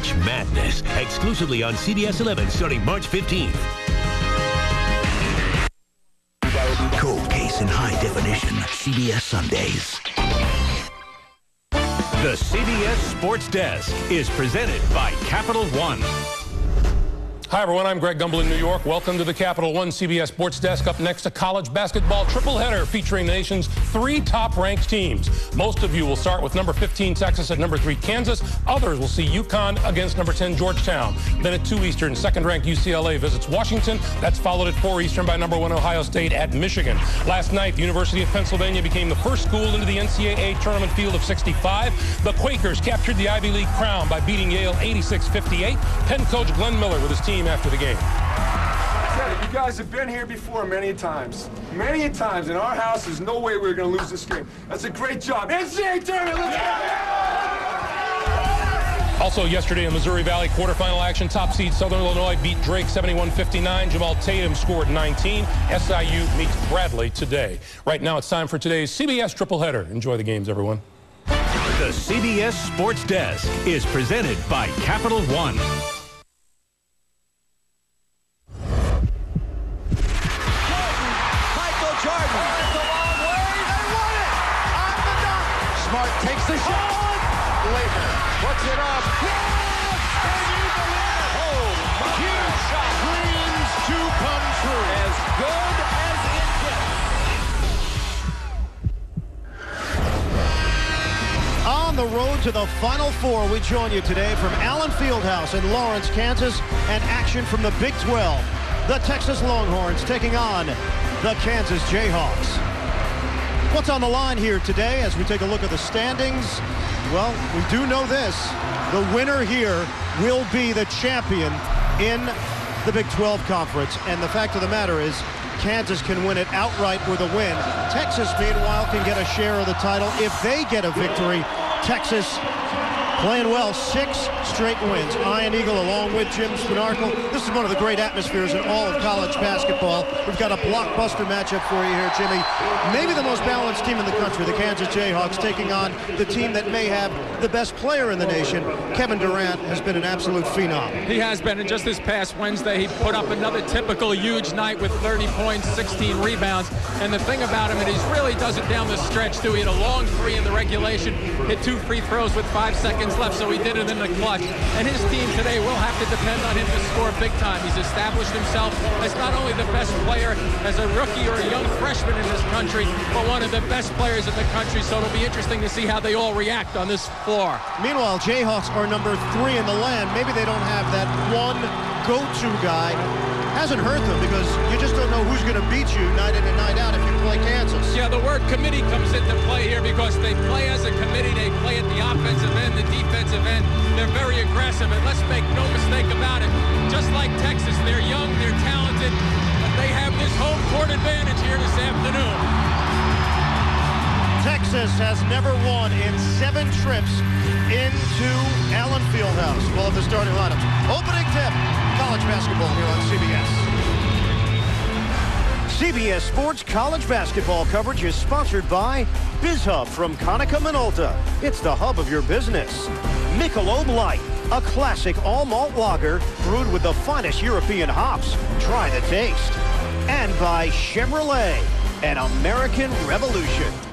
March Madness, exclusively on CBS 11 starting March 15th. Cold case in high definition. CBS Sundays. The CBS Sports Desk is presented by Capital One. Hi, everyone. I'm Greg Gumbel in New York. Welcome to the Capital One CBS Sports Desk. Up next, a college basketball triple header featuring the nation's three top-ranked teams. Most of you will start with number 15 Texas at number 3 Kansas. Others will see UConn against number 10 Georgetown. Then at 2 Eastern, second-ranked UCLA visits Washington. That's followed at 4 Eastern by number 1 Ohio State at Michigan. Last night, the University of Pennsylvania became the first school into the NCAA tournament field of 65. The Quakers captured the Ivy League crown by beating Yale 86-58. Penn coach Glenn Miller with his team after the game. You guys have been here before many times. Many times. In our house, there's no way we're going to lose this game. That's a great job. NCAA tournament, let's go! Also yesterday in Missouri Valley quarterfinal action, top seed Southern Illinois beat Drake 71-59. Jamal Tatum scored 19. SIU meets Bradley today. Right now it's time for today's CBS triple header. Enjoy the games, everyone. The CBS Sports Desk is presented by Capital One. The road to the Final Four, we join you today from Allen Fieldhouse in Lawrence, Kansas, and action from the Big 12. The Texas Longhorns taking on the Kansas Jayhawks. What's on the line here today as we take a look at the standings? Well, we do know this. The winner here will be the champion in the Big 12 Conference. And the fact of the matter is, Kansas can win it outright with a win. Texas, meanwhile, can get a share of the title if they get a victory. Texas playing well, six straight wins. Ian Eagle along with Jim Spanarkel. This is one of the great atmospheres in all of college basketball. We've got a blockbuster matchup for you here, Jimmy. Maybe the most balanced team in the country, the Kansas Jayhawks, taking on the team that may have the best player in the nation. Kevin Durant has been an absolute phenom. He has been, and just this past Wednesday, he put up another typical huge night with 30 points, 16 rebounds. And the thing about him, and he really does it down the stretch, too. He had a long three in the regulation, hit two free throws with five seconds left, so he did it in the clutch. And his team today will have to depend on him to score big time. He's established himself as not only the best player as a rookie or a young freshman in this country, but one of the best players in the country. So it'll be interesting to see how they all react on this floor. Meanwhile, Jayhawks are number three in the land. Maybe they don't have that one go-to guy. Hasn't hurt them because you just don't know who's going to beat you night in and night out if you play Kansas. Yeah, the word committee comes into play here because they play as a committee. They let's make no mistake about it. Just like Texas, they're young, they're talented, but they have this home court advantage here this afternoon. Texas has never won in seven trips into Allen Fieldhouse. We'll the starting lineups. Opening tip, college basketball here on CBS. CBS Sports College Basketball coverage is sponsored by BizHub from Konica Minolta. It's the hub of your business. Michelob Light, a classic all-malt lager brewed with the finest European hops. Try the taste. And by Chevrolet, an American revolution.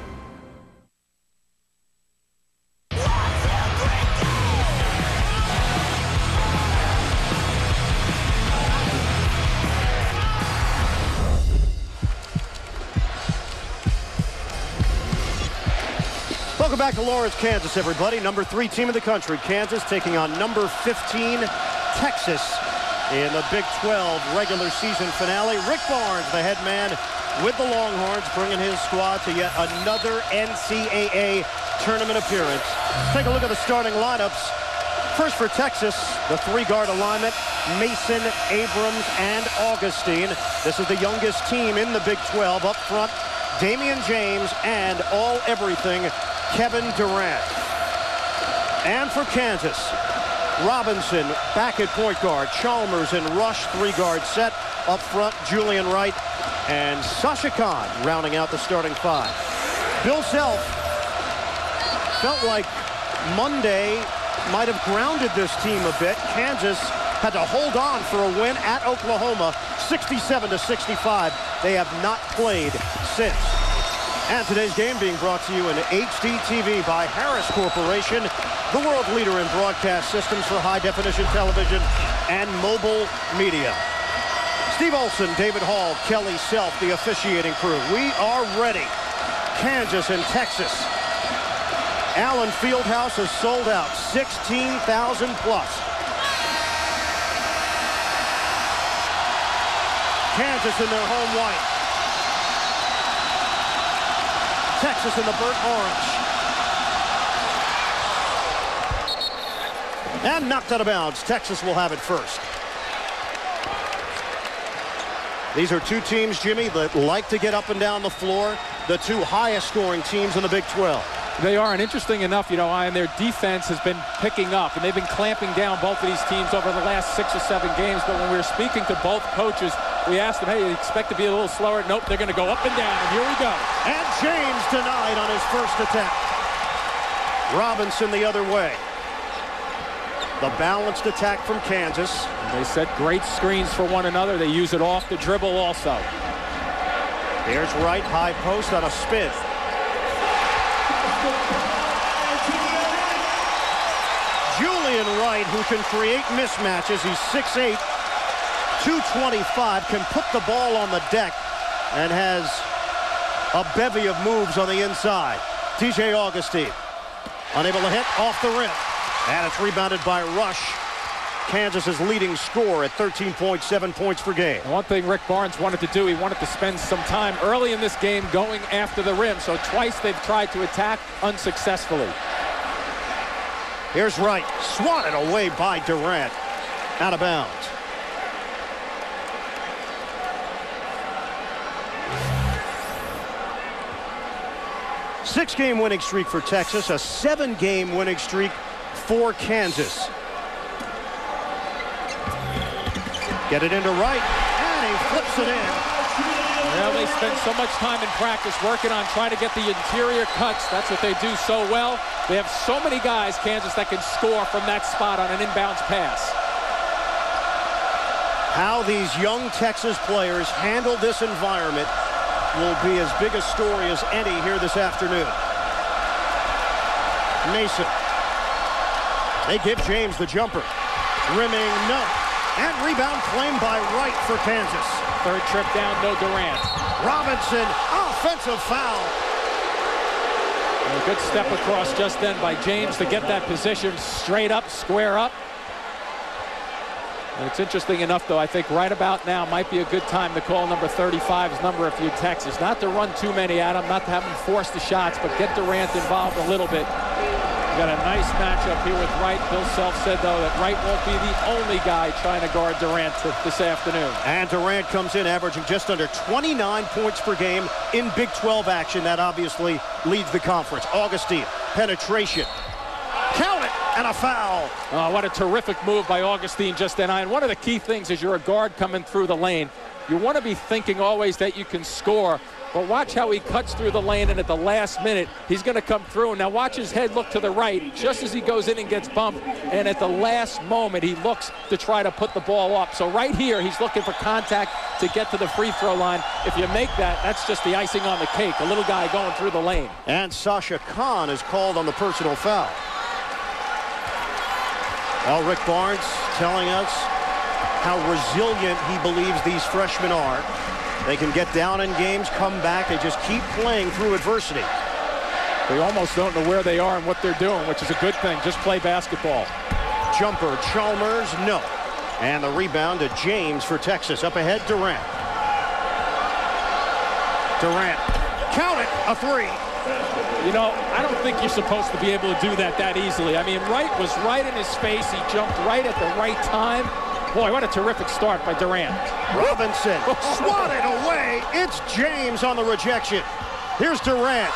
Lawrence, Kansas, everybody. Number three team in the country, Kansas, taking on number 15, Texas, in the Big 12 regular season finale. Rick Barnes, the head man with the Longhorns, bringing his squad to yet another NCAA tournament appearance. Take a look at the starting lineups. First for Texas, the three-guard alignment, Mason, Abrams, and Augustin. This is the youngest team in the Big 12. Up front, Damion James and all everything Kevin Durant. And for Kansas, Robinson back at point guard, Chalmers and Rush three-guard set. Up front, Julian Wright and Sasha Kaun rounding out the starting five. Bill Self felt like Monday might have grounded this team a bit. Kansas had to hold on for a win at Oklahoma, 67 to 65. They have not played since. And today's game being brought to you in HD TV by Harris Corporation, the world leader in broadcast systems for high-definition television and mobile media. Steve Olson, David Hall, Kelly Self, the officiating crew. We are ready. Kansas and Texas. Allen Fieldhouse has sold out 16,000 plus. Kansas in their home white. Texas in the burnt orange. And knocked out of bounds. Texas will have it first. These are two teams, Jimmy, that like to get up and down the floor. The two highest scoring teams in the Big 12. They are, and interesting enough, you know, I and their defense has been picking up, and they've been clamping down both of these teams over the last six or seven games. But when we were speaking to both coaches, we asked them, hey, you expect to be a little slower? Nope, they're going to go up and down, and here we go. And James denied on his first attempt. Robinson the other way. The balanced attack from Kansas. And they set great screens for one another. They use it off the dribble also. Here's Wright high post on a spin. Julian Wright, who can create mismatches. He's 6'8", 225, can put the ball on the deck and has a bevy of moves on the inside. DJ Augustin, unable to hit off the rim. And it's rebounded by Rush. Kansas's leading scorer at 13.7 points per game. One thing Rick Barnes wanted to do, he wanted to spend some time early in this game going after the rim. So twice they've tried to attack unsuccessfully. Here's Wright, swatted away by Durant. Out of bounds. Six-game winning streak for Texas, a seven-game winning streak for Kansas. Get it into Wright, and he flips it in. Well, they spend so much time in practice working on trying to get the interior cuts. That's what they do so well. They have so many guys, Kansas, that can score from that spot on an inbounds pass. How these young Texas players handle this environment will be as big a story as any here this afternoon. Mason. They give James the jumper. Rimming, no. And rebound claimed by Wright for Kansas. Third trip down, no Durant. Robinson, offensive foul. A good step across just then by James to get that position straight up, square up. And it's interesting enough, though, I think right about now might be a good time to call number 35's number if you're Texas. Not to run too many at him, not to have him force the shots, but get Durant involved a little bit. Got a nice matchup here with Wright. Bill Self said, though, that Wright won't be the only guy trying to guard Durant this afternoon. And Durant comes in averaging just under 29 points per game in Big 12 action. That obviously leads the conference. Augustin, penetration. Count it, and a foul. Oh, what a terrific move by Augustin just then. And one of the key things is you're a guard coming through the lane. You want to be thinking always that you can score, but watch how he cuts through the lane, and at the last minute, he's going to come through. Now watch his head look to the right just as he goes in and gets bumped, and at the last moment, he looks to try to put the ball up. So right here, he's looking for contact to get to the free throw line. If you make that, that's just the icing on the cake, a little guy going through the lane. And Sasha Kaun is called on the personal foul. Well, Rick Barnes telling us how resilient he believes these freshmen are. They can get down in games, come back, and just keep playing through adversity. They almost don't know where they are and what they're doing, which is a good thing. Just play basketball. Jumper, Chalmers, no. And the rebound to James for Texas. Up ahead, Durant. Durant, count it, a three. You know, I don't think you're supposed to be able to do that that easily. I mean, Wright was right in his face. He jumped right at the right time. Boy, what a terrific start by Durant. Robinson swatted away. It's James on the rejection. Here's Durant.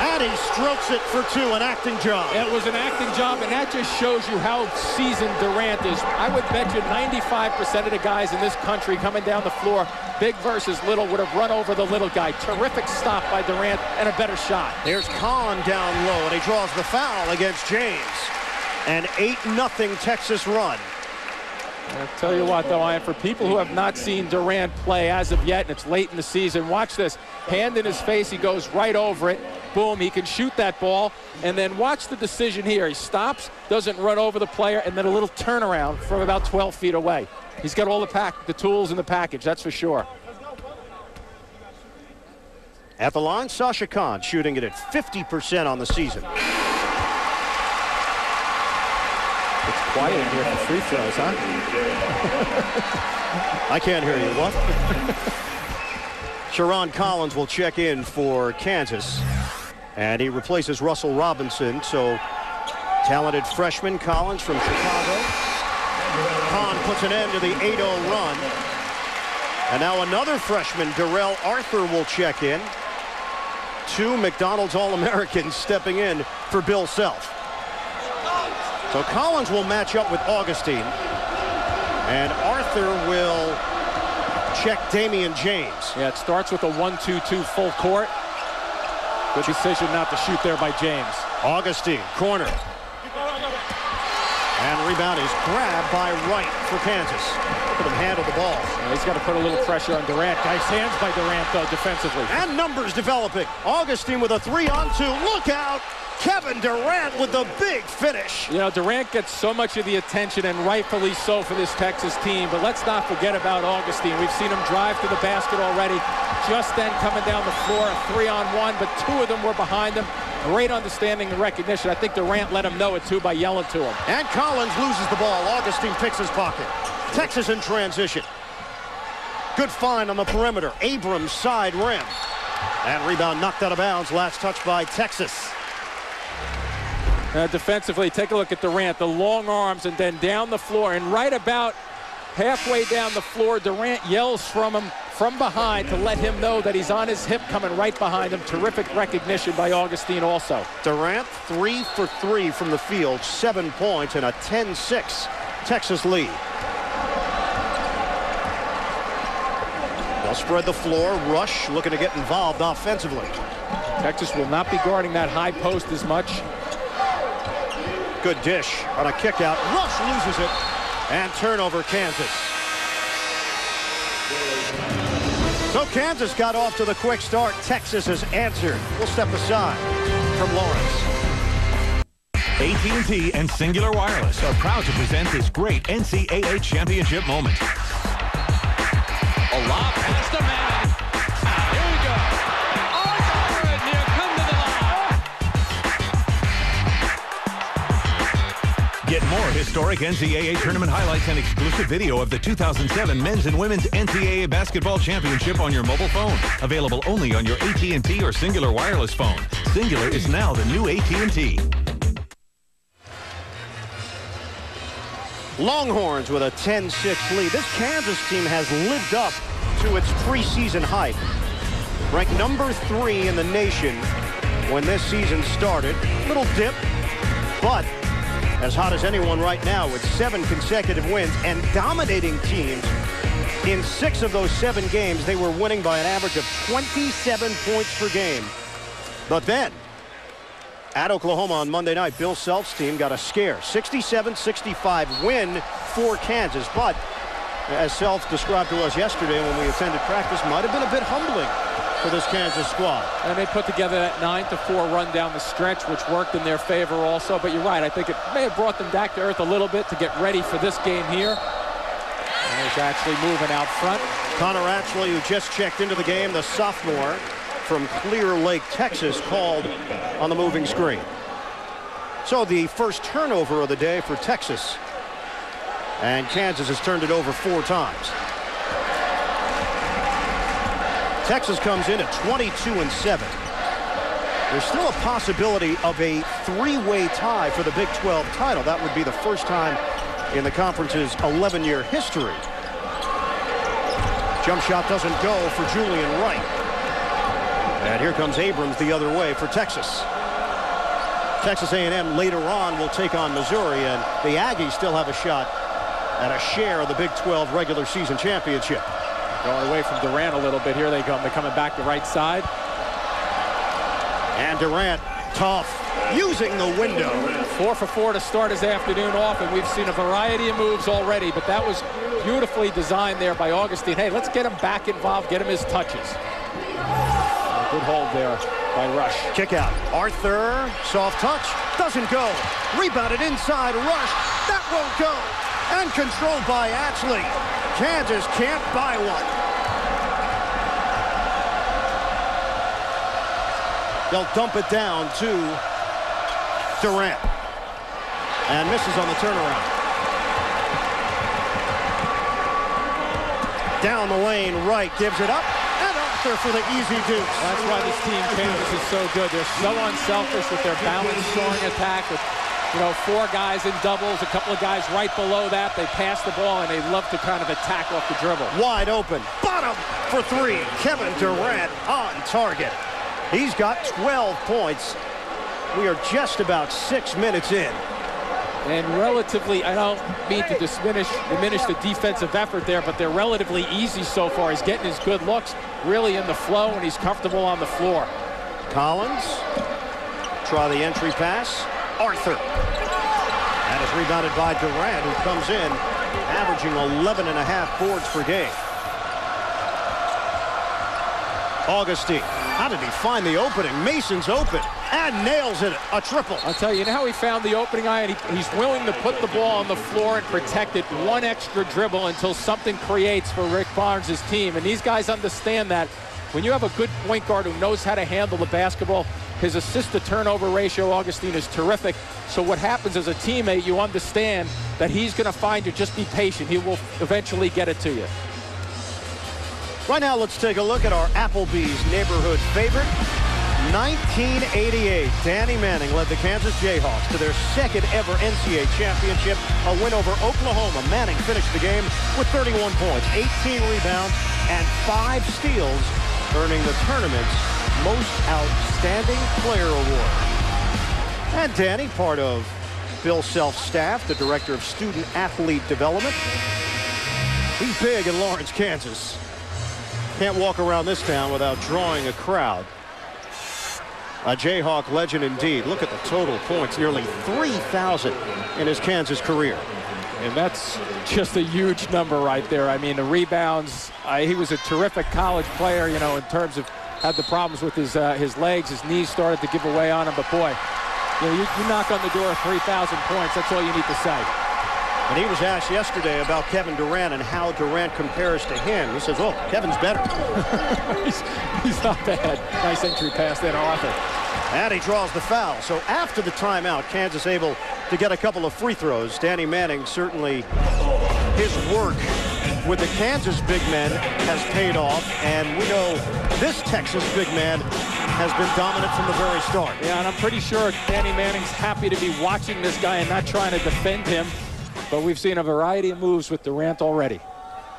And he strokes it for two, an acting job. It was an acting job, and that just shows you how seasoned Durant is. I would bet you 95% of the guys in this country coming down the floor big versus little, would have run over the little guy. Terrific stop by Durant and a better shot. There's Kaun down low, and he draws the foul against James. An 8-0 Texas run. I'll tell you what, though, Ian, for people who have not seen Durant play as of yet, and it's late in the season, watch this. Hand in his face, he goes right over it. Boom, he can shoot that ball. And then watch the decision here. He stops, doesn't run over the player, and then a little turnaround from about 12 feet away. He's got all the pack, the tools in the package, that's for sure. At the line, Sasha Kaun shooting it at 50% on the season. It's quiet in here for free throws, huh? I can't hear you. What? Sherron Collins will check in for Kansas. And he replaces Russell Robinson. So talented freshman Collins from Chicago. Kaun puts an end to the 8-0 run. And now another freshman, Darrell Arthur, will check in. Two McDonald's All-Americans stepping in for Bill Self. So Collins will match up with Augustin. And Arthur will check Damion James. Yeah, it starts with a 1-2-2 full court. Good decision not to shoot there by James. Augustin, corner. And rebound is grabbed by Wright for Kansas. At him handle the ball. Yeah, he's got to put a little pressure on Durant. Nice hands by Durant, though, defensively. And numbers developing. Augustin with a three-on-two. Look out! Kevin Durant with the big finish. You know, Durant gets so much of the attention, and rightfully so for this Texas team, but let's not forget about Augustin. We've seen him drive to the basket already. Just then coming down the floor, a three-on-one, but two of them were behind him. Great understanding and recognition. I think Durant let him know it, too, by yelling to him. And Collins loses the ball. Augustin picks his pocket. Texas in transition. Good find on the perimeter. Abrams side rim. And rebound knocked out of bounds. Last touch by Texas. Uh, defensively, take a look at Durant, the long arms, and then down the floor. And right about halfway down the floor, Durant yells from him from behind to let him know that he's on his hip coming right behind him. Terrific recognition by Augustin also. Durant, three for three from the field, seven points, and a 10-6 Texas lead. They'll spread the floor. Rush looking to get involved offensively. Texas will not be guarding that high post as much. Good dish on a kick out. Rush loses it. And turnover Kansas. So Kansas got off to the quick start. Texas has answered. We'll step aside from Lawrence. AT&T and Cingular Wireless are proud to present this great NCAA championship moment. Historic NCAA tournament highlights and exclusive video of the 2007 Men's and Women's NCAA Basketball Championship on your mobile phone. Available only on your AT&T or Cingular Wireless phone. Cingular is now the new AT&T. Longhorns with a 10-6 lead. This Kansas team has lived up to its preseason hype. Ranked number three in the nation when this season started. Little dip, but as hot as anyone right now with seven consecutive wins and dominating teams. In six of those seven games, they were winning by an average of 27 points per game. But then, at Oklahoma on Monday night, Bill Self's team got a scare. 67-65 win for Kansas. But as Self described to us yesterday when we attended practice, might have been a bit humbling for this Kansas squad. And they put together that 9 to 4 run down the stretch, which worked in their favor also. But you're right, I think it may have brought them back to earth a little bit to get ready for this game here. And he's actually moving out front. Connor Atchley, who just checked into the game, the sophomore from Clear Lake, Texas, called on the moving screen. So the first turnover of the day for Texas. And Kansas has turned it over four times. Texas comes in at 22 and 7. There's still a possibility of a three-way tie for the Big 12 title. That would be the first time in the conference's 11-year history. Jump shot doesn't go for Julian Wright. And here comes Abrams the other way for Texas. Texas A&M later on will take on Missouri, and the Aggies still have a shot at a share of the Big 12 regular season championship. Going away from Durant a little bit. Here they come. They're coming back the right side. And Durant, tough, using the window. Four for four to start his afternoon off, and we've seen a variety of moves already, but that was beautifully designed there by Augustin. Hey, let's get him back involved, get him his touches. Good hold there by Rush. Kick out. Arthur, soft touch, doesn't go. Rebounded inside, Rush, that won't go. And controlled by Atchley. Kansas can't buy one. They'll dump it down to Durant. And misses on the turnaround. Down the lane, Wright, gives it up. And Arthur for the easy deuce. That's why this team, Kansas, is so good. They're so unselfish with their balanced scoring attack, with you know, four guys in doubles, a couple of guys right below that. They pass the ball, and they love to kind of attack off the dribble. Wide open. Bottom for three. Kevin Durant on target. He's got 12 points. We are just about six minutes in. And relatively, I don't mean to diminish, diminish the defensive effort there, but they're relatively easy so far. He's getting his good looks, really in the flow, and he's comfortable on the floor. Collins, try the entry pass. Arthur. That is rebounded by Durant, who comes in, averaging 11 and a half boards per game. Augustin. How did he find the opening? Mason's open and nails it. A triple. I'll tell you, you know how he found the opening eye he, he's willing to put the ball on the floor and protect it one extra dribble until something creates for Rick Barnes' team. And these guys understand that when you have a good point guard who knows how to handle the basketball, his assist to turnover ratio, Augustin, is terrific. So what happens as a teammate, you understand that he's going to find you. Just be patient. He will eventually get it to you. Right now, let's take a look at our Applebee's neighborhood favorite. 1988, Danny Manning led the Kansas Jayhawks to their second ever NCAA championship, a win over Oklahoma. Manning finished the game with 31 points, 18 rebounds, and five steals, earning the tournament's most outstanding player award. And Danny, part of Bill Self's staff, the director of student athlete development. He's big in Lawrence, Kansas. Can't walk around this town without drawing a crowd. A Jayhawk legend indeed. Look at the total points, nearly 3,000 in his Kansas career. And that's just a huge number right there. I mean, the rebounds, uh, he was a terrific college player, you know, in terms of had the problems with his uh, his legs. His knees started to give away on him. But, boy, you, know, you, you knock on the door of 3,000 points. That's all you need to say. And he was asked yesterday about Kevin Durant and how Durant compares to him. He says, well, Kevin's better. he's, he's not bad. Nice entry pass there to Arthur. And he draws the foul. So after the timeout, Kansas able to get a couple of free throws. Danny Manning certainly his work with the Kansas big men has paid off. And we know this Texas big man has been dominant from the very start. Yeah, and I'm pretty sure Danny Manning's happy to be watching this guy and not trying to defend him. But we've seen a variety of moves with Durant already.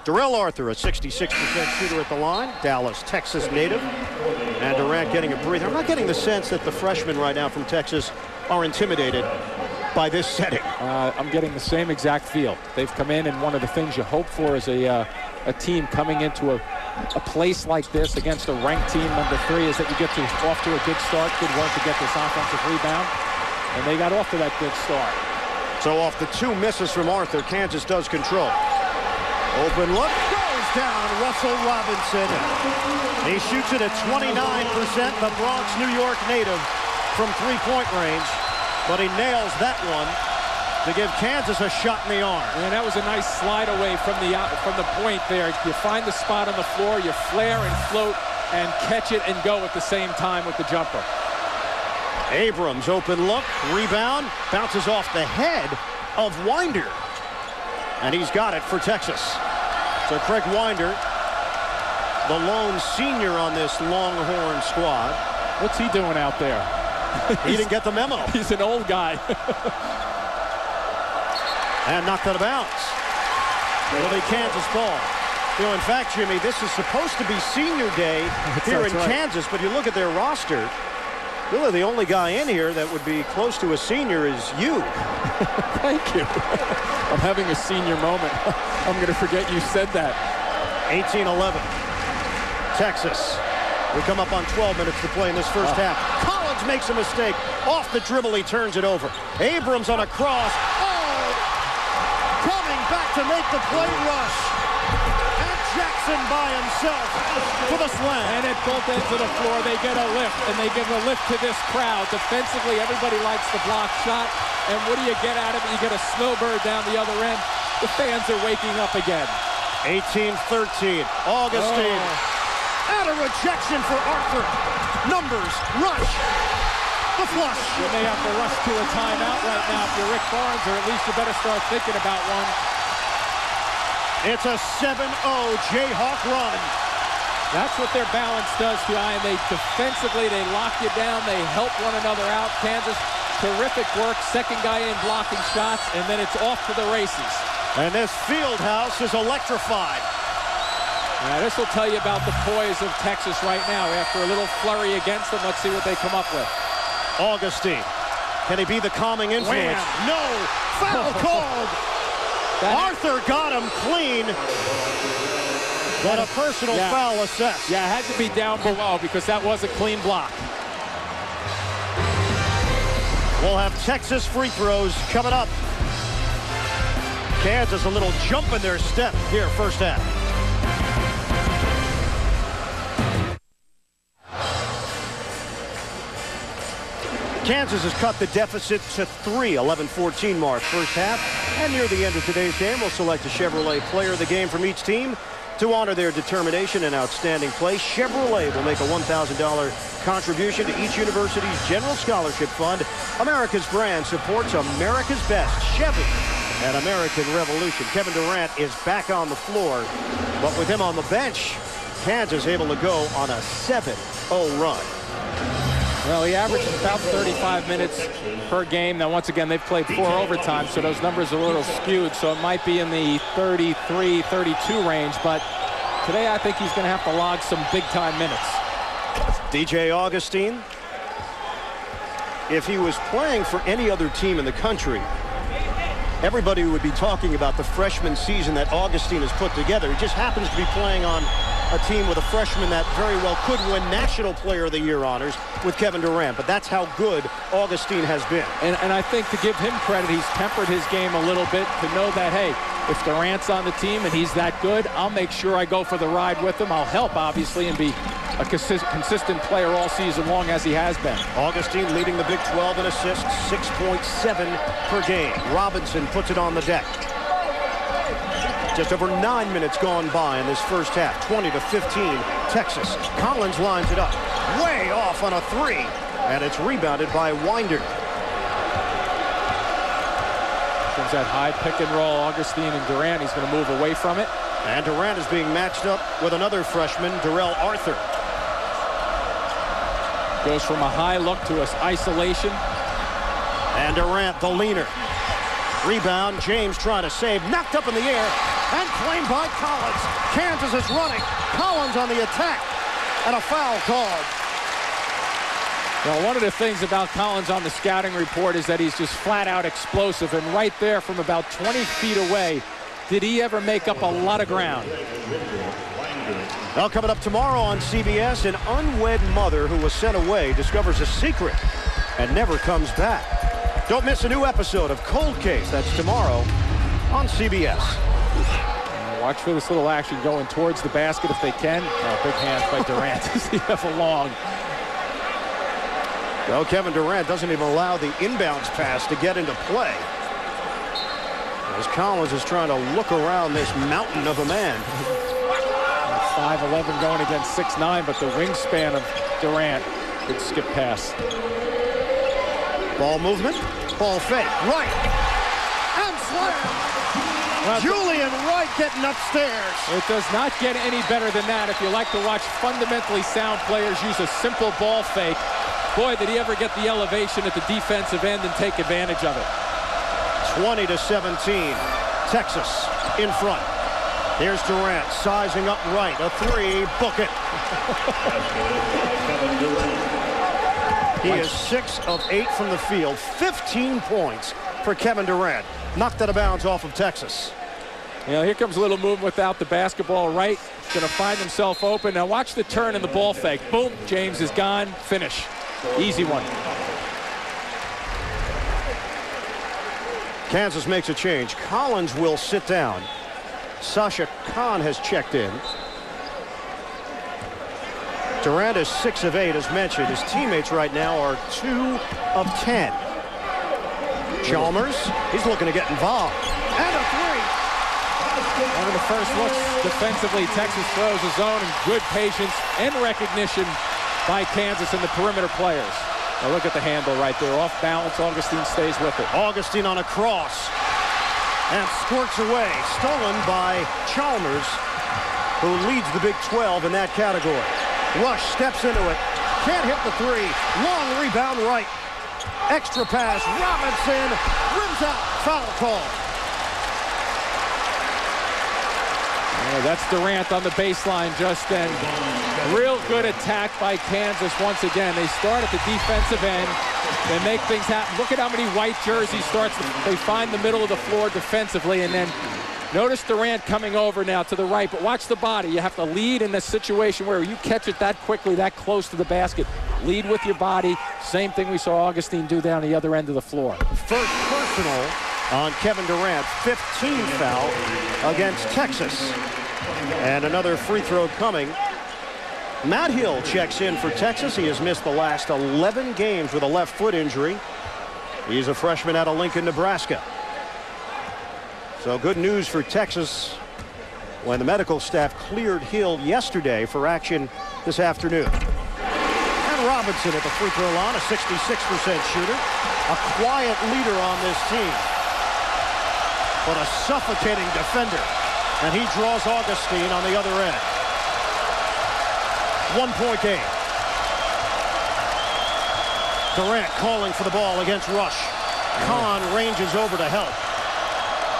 Darrell Arthur, a 66% shooter at the line. Dallas, Texas native. And Durant getting a breather. I'm not getting the sense that the freshmen right now from Texas are intimidated by this setting. Uh, I'm getting the same exact feel. They've come in, and one of the things you hope for is a, uh, a team coming into a, a place like this against a ranked team, number three, is that you get to off to a good start, good work to get this offensive rebound. And they got off to that good start. So off the two misses from Arthur, Kansas does control. Open look, goes down, Russell Robinson. He shoots it at 29%, the Bronx, New York native from three-point range, but he nails that one to give Kansas a shot in the arm. And that was a nice slide away from the uh, from the point there. You find the spot on the floor, you flare and float and catch it and go at the same time with the jumper. Abrams, open look, rebound, bounces off the head of Winder. And he's got it for Texas. So Craig Winder, the lone senior on this Longhorn squad. What's he doing out there? he didn't get the memo. He's an old guy. and knocked out of bounds. It'll be Kansas ball. You know, in fact, Jimmy, this is supposed to be senior day here in right. Kansas, but you look at their roster, really the only guy in here that would be close to a senior is you. Thank you. I'm having a senior moment. I'm going to forget you said that. 18-11. Texas. We come up on 12 minutes to play in this first ah. half. Collins makes a mistake. Off the dribble, he turns it over. Abrams on a cross. Oh! Coming back to make the play rush. And Jackson by himself for the slam. And at both ends of the floor, they get a lift, and they give a lift to this crowd. Defensively, everybody likes the block shot. And what do you get out of it? You get a snowbird down the other end. The fans are waking up again. 18-13. Augustin. Oh. And a rejection for Arthur. Numbers. Rush. The flush. You may have to rush to a timeout right now if you're Rick Barnes, or at least you better start thinking about one. It's a 7-0 Jayhawk run. That's what their balance does to Ian. They defensively, they lock you down. They help one another out. Kansas, terrific work. Second guy in blocking shots, and then it's off to the races. And this field house is electrified. Now, this will tell you about the poise of Texas right now. After a little flurry against them, let's see what they come up with. Augustin. Can he be the calming influence? Wham. No. Foul called. Arthur got him clean. But a personal Yeah. foul assessed. Yeah, it had to be down below because that was a clean block. We'll have Texas free throws coming up. Kansas a little jump in their step here first half. Kansas has cut the deficit to three, 11-14 mark first half. And near the end of today's game, we'll select a Chevrolet player of the game from each team. To honor their determination and outstanding play, Chevrolet will make a $1,000 contribution to each university's general scholarship fund. America's brand supports America's best, Chevy, and American Revolution. Kevin Durant is back on the floor, but with him on the bench, Kansas able to go on a 7-0 run. Well, he averages about 35 minutes per game. Now, once again, they've played four overtime, so those numbers are a little skewed. So it might be in the 33, 32 range. But today, I think he's going to have to log some big-time minutes. DJ Augustin, if he was playing for any other team in the country, everybody would be talking about the freshman season that Augustin has put together. He just happens to be playing on a team with a freshman that very well could win National Player of the Year honors with Kevin Durant. But that's how good Augustin has been. And, and I think to give him credit, he's tempered his game a little bit to know that, hey, if Durant's on the team and he's that good, I'll make sure I go for the ride with him. I'll help, obviously, and be a consi- consistent player all season long as he has been. Augustin leading the Big 12 in assists, 6.7 per game. Robinson puts it on the deck. Just over nine minutes gone by in this first half, 20 to 15, Texas. Collins lines it up, way off on a three, and it's rebounded by Winder. Comes that high pick and roll, Augustin and Durant. He's going to move away from it. And Durant is being matched up with another freshman, Darrell Arthur. Goes from a high look to a isolation. And Durant, the leaner. Rebound, James trying to save, knocked up in the air, and claimed by Collins. Kansas is running. Collins on the attack, and a foul called. Well, one of the things about Collins on the scouting report is that he's just flat out explosive. And right there from about 20 feet away, did he ever make up a lot of ground? Now coming up tomorrow on CBS, an unwed mother who was sent away discovers a secret and never comes back. Don't miss a new episode of Cold Case. That's tomorrow on CBS. Uh, watch for this little action going towards the basket if they can. Oh, big hands by Durant. he have a long. Well, Kevin Durant doesn't even allow the inbounds pass to get into play. As Collins is trying to look around this mountain of a man. 5'11 going against 6'9, but the wingspan of Durant could skip pass. Ball movement, ball fake, Wright, and slam. Julian Wright getting upstairs. It does not get any better than that. If you like to watch fundamentally sound players use a simple ball fake, boy, did he ever get the elevation at the defensive end and take advantage of it. 20 to 17. Texas in front. Here's Durant sizing up Wright. A three. Book it. he is six of eight from the field. 15 points for Kevin Durant. Knocked out of bounds off of Texas. You know, here comes a little movement without the basketball right. going to find himself open. Now watch the turn and the ball fake. Boom, James is gone. Finish. Easy one. Kansas makes a change. Collins will sit down. Sasha Kaun has checked in. Durant is 6 of 8 as mentioned. His teammates right now are 2 of 10. Chalmers, he's looking to get involved. And a three. One of the first looks defensively, Texas throws a zone and good patience and recognition by Kansas and the perimeter players. Now look at the handle right there. Off balance, Augustin stays with it. Augustin on a cross. And squirts away. Stolen by Chalmers, who leads the Big 12 in that category. Rush steps into it. Can't hit the three. Long rebound right. Extra pass. Robinson rims out. Foul call. Yeah, that's Durant on the baseline just then. Real good attack by Kansas once again. They start at the defensive end. They make things happen. Look at how many white jerseys starts. They find the middle of the floor defensively and then Notice Durant coming over now to the right, but watch the body. You have to lead in a situation where you catch it that quickly, that close to the basket. Lead with your body. Same thing we saw Augustin do down the other end of the floor. First personal on Kevin Durant. 15 foul against Texas. And another free throw coming. Matt Hill checks in for Texas. He has missed the last 11 games with a left foot injury. He's a freshman out of Lincoln, Nebraska. So good news for Texas when the medical staff cleared Hill yesterday for action this afternoon. Robinson at the free throw line, a 66% shooter. A quiet leader on this team. But a suffocating defender. And he draws Augustin on the other end. One point game. Durant calling for the ball against Rush. Kaun ranges over to help.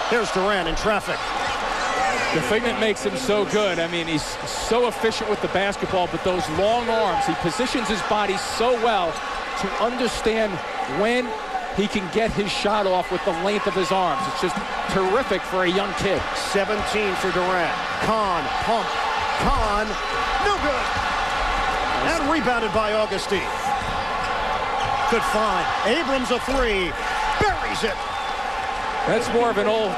Here's Durant in traffic. The thing that makes him so good, I mean, he's so efficient with the basketball, but those long arms, he positions his body so well to understand when he can get his shot off with the length of his arms. It's just terrific for a young kid. 17 for Durant. Kaun, pump. Kaun, no good. And rebounded by Augustin. Good find. Abrams a three. Buries it. That's more of an old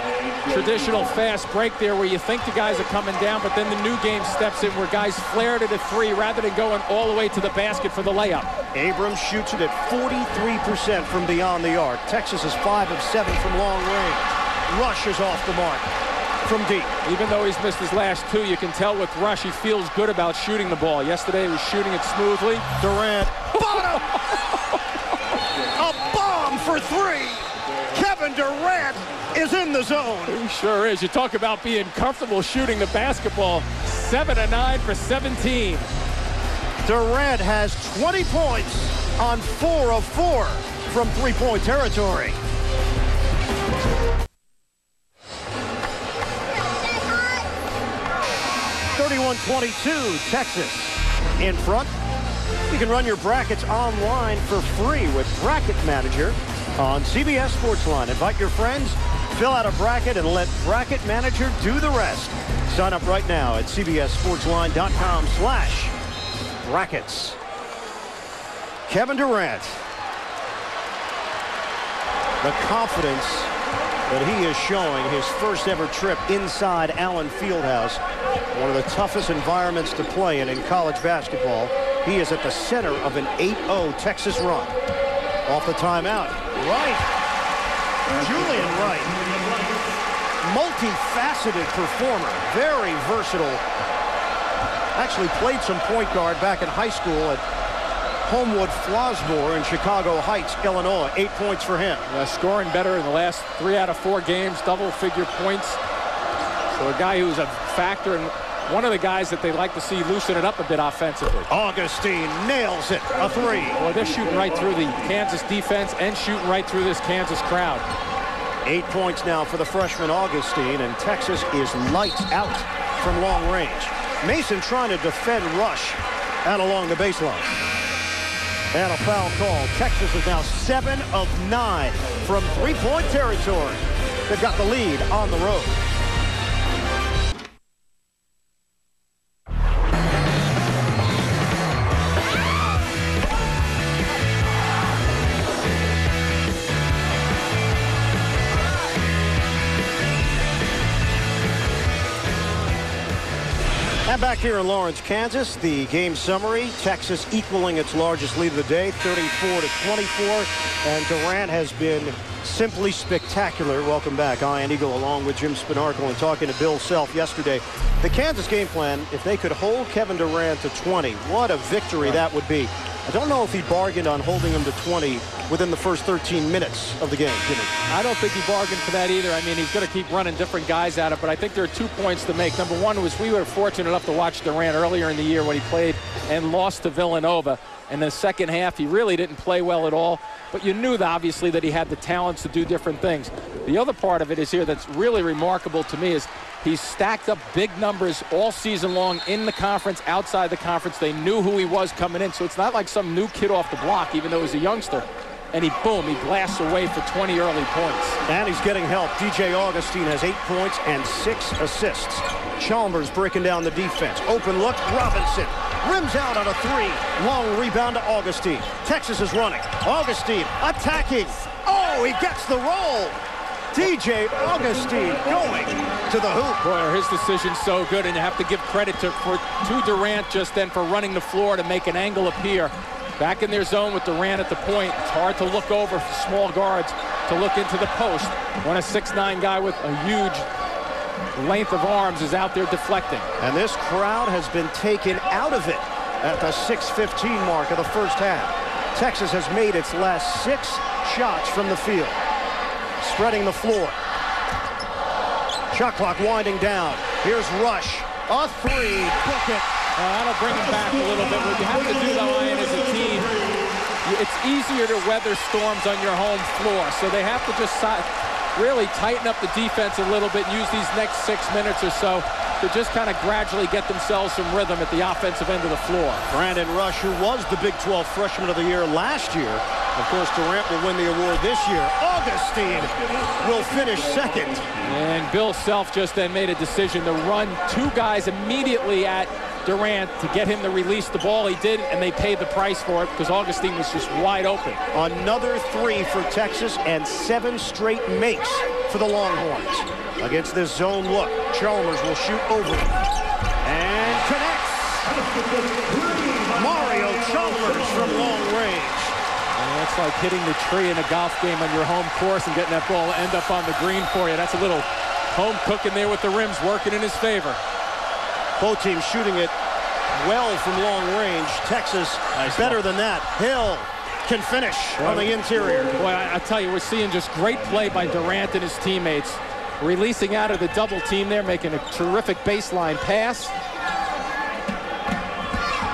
traditional fast break there where you think the guys are coming down, but then the new game steps in where guys flare to the three rather than going all the way to the basket for the layup. Abrams shoots it at 43% from beyond the arc. Texas is 5 of 7 from long range. Rush is off the mark from deep. Even though he's missed his last two, you can tell with Rush he feels good about shooting the ball. Yesterday he was shooting it smoothly. Durant, bottom! a bomb for three! Kevin Durant is in the zone. He sure is. You talk about being comfortable shooting the basketball. 7 to 9 for 17. Durant has 20 points on 4 of 4 from three-point territory. Thirty-one twenty-two, Texas in front. You can run your brackets online for free with Bracket Manager on CBS Sportsline. Invite your friends, fill out a bracket, and let Bracket Manager do the rest. Sign up right now at cbssportsline.com slash brackets. Kevin Durant. The confidence that he is showing his first ever trip inside Allen Fieldhouse. One of the toughest environments to play in in college basketball. He is at the center of an 8-0 Texas run. Off the timeout. Right. Julian Wright. Multifaceted performer. Very versatile. Actually played some point guard back in high school at Homewood Flossmoor in Chicago Heights, Illinois. Eight points for him. Uh, scoring better in the last three out of four games, double-figure points. So a guy who's a factor and one of the guys that they like to see loosen it up a bit offensively. Augustin nails it. A three. Well, they're shooting right through the Kansas defense and shooting right through this Kansas crowd. Eight points now for the freshman Augustin, and Texas is lights out from long range. Mason trying to defend Rush out along the baseline. And a foul call. Texas is now seven of nine from three-point territory. They've got the lead on the road. Back here in Lawrence, Kansas, the game summary, Texas equaling its largest lead of the day, 34 to 24. And Durant has been simply spectacular. Welcome back. Ian Eagle along with Jim Spanarkel and talking to Bill Self yesterday. The Kansas game plan, if they could hold Kevin Durant to 20, what a victory that would be. I don't know if he bargained on holding him to 20 within the first 13 minutes of the game, he? I don't think he bargained for that either. I mean, he's going to keep running different guys at it, but I think there are two points to make. Number one was we were fortunate enough to watch Durant earlier in the year when he played and lost to Villanova. In the second half, he really didn't play well at all, but you knew obviously that he had the talents to do different things. The other part of it is here that's really remarkable to me is he's stacked up big numbers all season long in the conference, outside the conference. They knew who he was coming in, so it's not like some new kid off the block, even though he's a youngster and he boom, he blasts away for 20 early points. And he's getting help. DJ Augustin has eight points and six assists. Chalmers breaking down the defense. Open look, Robinson rims out on a three. Long rebound to Augustin. Texas is running. Augustin attacking. Oh, he gets the roll. DJ Augustin going to the hoop. Boy, his decisions so good, and you have to give credit to, for, to Durant just then for running the floor to make an angle appear. Back in their zone with Durant at the point. It's hard to look over for small guards to look into the post when a 6'9 guy with a huge length of arms is out there deflecting. And this crowd has been taken out of it at the 6.15 mark of the first half. Texas has made its last six shots from the field. Spreading the floor. Shot clock winding down. Here's Rush. A three. Book it. Uh, that'll bring him back a little bit. What you have to do, though, Ian, as a team, it's easier to weather storms on your home floor. So they have to just really tighten up the defense a little bit, and use these next six minutes or so to just kind of gradually get themselves some rhythm at the offensive end of the floor. Brandon Rush, who was the Big 12 Freshman of the Year last year. Of course, Durant will win the award this year. Augustin will finish second. And Bill Self just then made a decision to run two guys immediately at Durant to get him to release the ball. He did, and they paid the price for it because Augustin was just wide open. Another three for Texas and seven straight makes for the Longhorns. Against this zone look, Chalmers will shoot over and connects. Mario Chalmers from long range. And that's like hitting the tree in a golf game on your home course and getting that ball end up on the green for you. That's a little home cooking there with the rims working in his favor. Both teams shooting it well from long range. Texas nice better ball. than that. Hill can finish Boy, on the interior. Boy, I, I, tell you, we're seeing just great play by Durant and his teammates. Releasing out of the double team there, making a terrific baseline pass.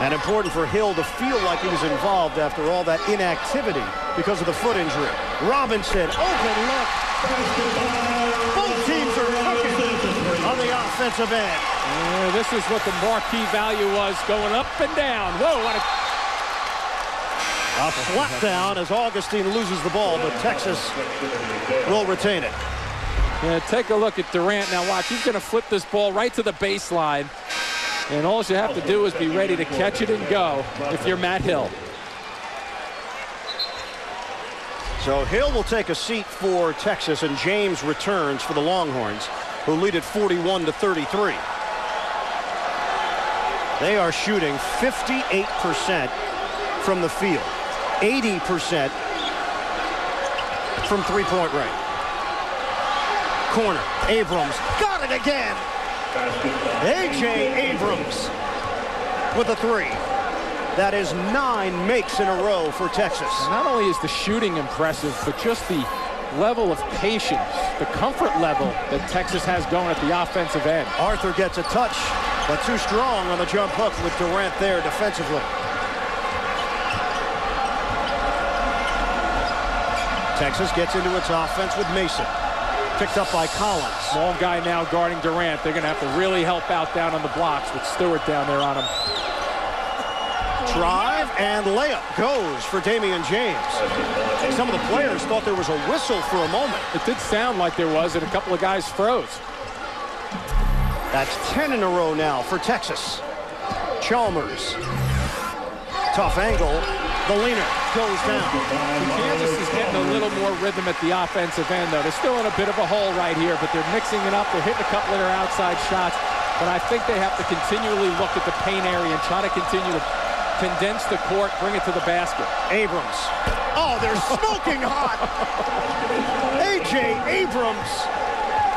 And important for Hill to feel like he was involved after all that inactivity because of the foot injury. Robinson, open look. Both teams are cooking on the offensive end. Yeah, this is what the marquee value was, going up and down. Whoa, what a... A slap down as Augustin loses the ball, but Texas will retain it. Yeah, take a look at Durant. Now watch, he's going to flip this ball right to the baseline. And all you have to do is be ready to catch it and go if you're Matt Hill. So Hill will take a seat for Texas, and James returns for the Longhorns, who lead at 41 to 33. They are shooting 58% from the field, 80% from three-point range. Corner, Abrams, got it again. A.J. Abrams with a three. That is nine makes in a row for Texas. Not only is the shooting impressive, but just the level of patience, the comfort level that Texas has going at the offensive end. Arthur gets a touch but too strong on the jump hook with Durant there defensively. Texas gets into its offense with Mason. Picked up by Collins. Small guy now guarding Durant. They're going to have to really help out down on the blocks with Stewart down there on him. Drive and layup goes for Damion James. Some of the players thought there was a whistle for a moment. It did sound like there was, and a couple of guys froze. That's 10 in a row now for Texas. Chalmers. Tough angle. The leaner goes down. Kansas is getting a little more rhythm at the offensive end, though. They're still in a bit of a hole right here, but they're mixing it up. They're hitting a couple of their outside shots. but I think they have to continually look at the paint area and try to continue to condense the court, bring it to the basket. Abrams. Oh, they're smoking hot. A.J. Abrams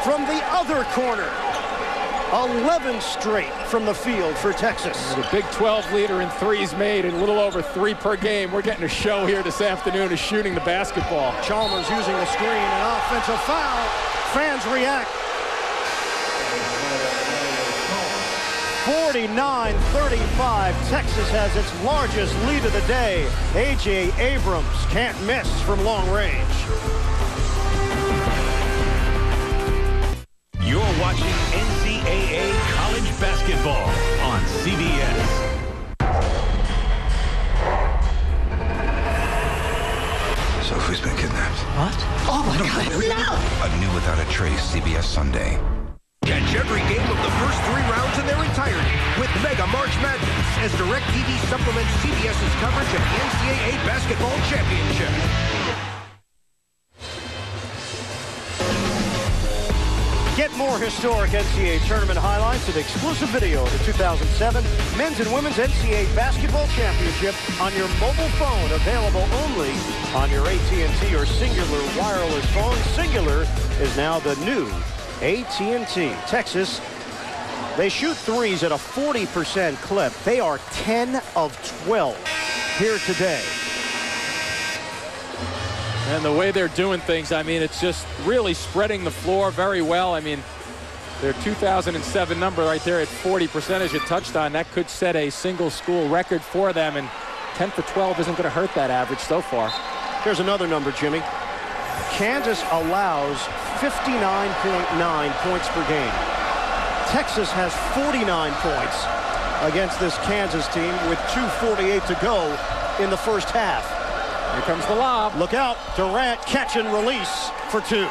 from the other corner. 11 straight from the field for Texas. The Big 12 leader in threes made and a little over three per game. We're getting a show here this afternoon of shooting the basketball. Chalmers using the screen, an offensive foul. Fans react. 49-35. Texas has its largest lead of the day. A.J. Abrams can't miss from long range. You're watching NCAA college basketball on CBS. Sophie's been kidnapped. What? Oh my God, no! A new Without a Trace CBS Sunday. Catch every game of the first three rounds in their entirety with Mega March Madness as DirecTV supplements CBS's coverage of the NCAA Basketball Championship. Get more historic NCAA tournament highlights and exclusive video of the 2007 Men's and Women's NCAA Basketball Championship on your mobile phone. Available only on your AT&T or Cingular wireless phone. Cingular is now the new AT&T. Texas, they shoot threes at a 40% clip. They are 10 of 12 here today. And the way they're doing things, I mean, it's just really spreading the floor very well. I mean, their 2007 number right there at 40% as you touched on, that could set a single school record for them. And 10 for 12 isn't going to hurt that average so far. Here's another number, Jimmy. Kansas allows 59.9 points per game. Texas has 49 points against this Kansas team with 2.48 to go in the first half. Here comes the lob. Look out. Durant catch and release for two.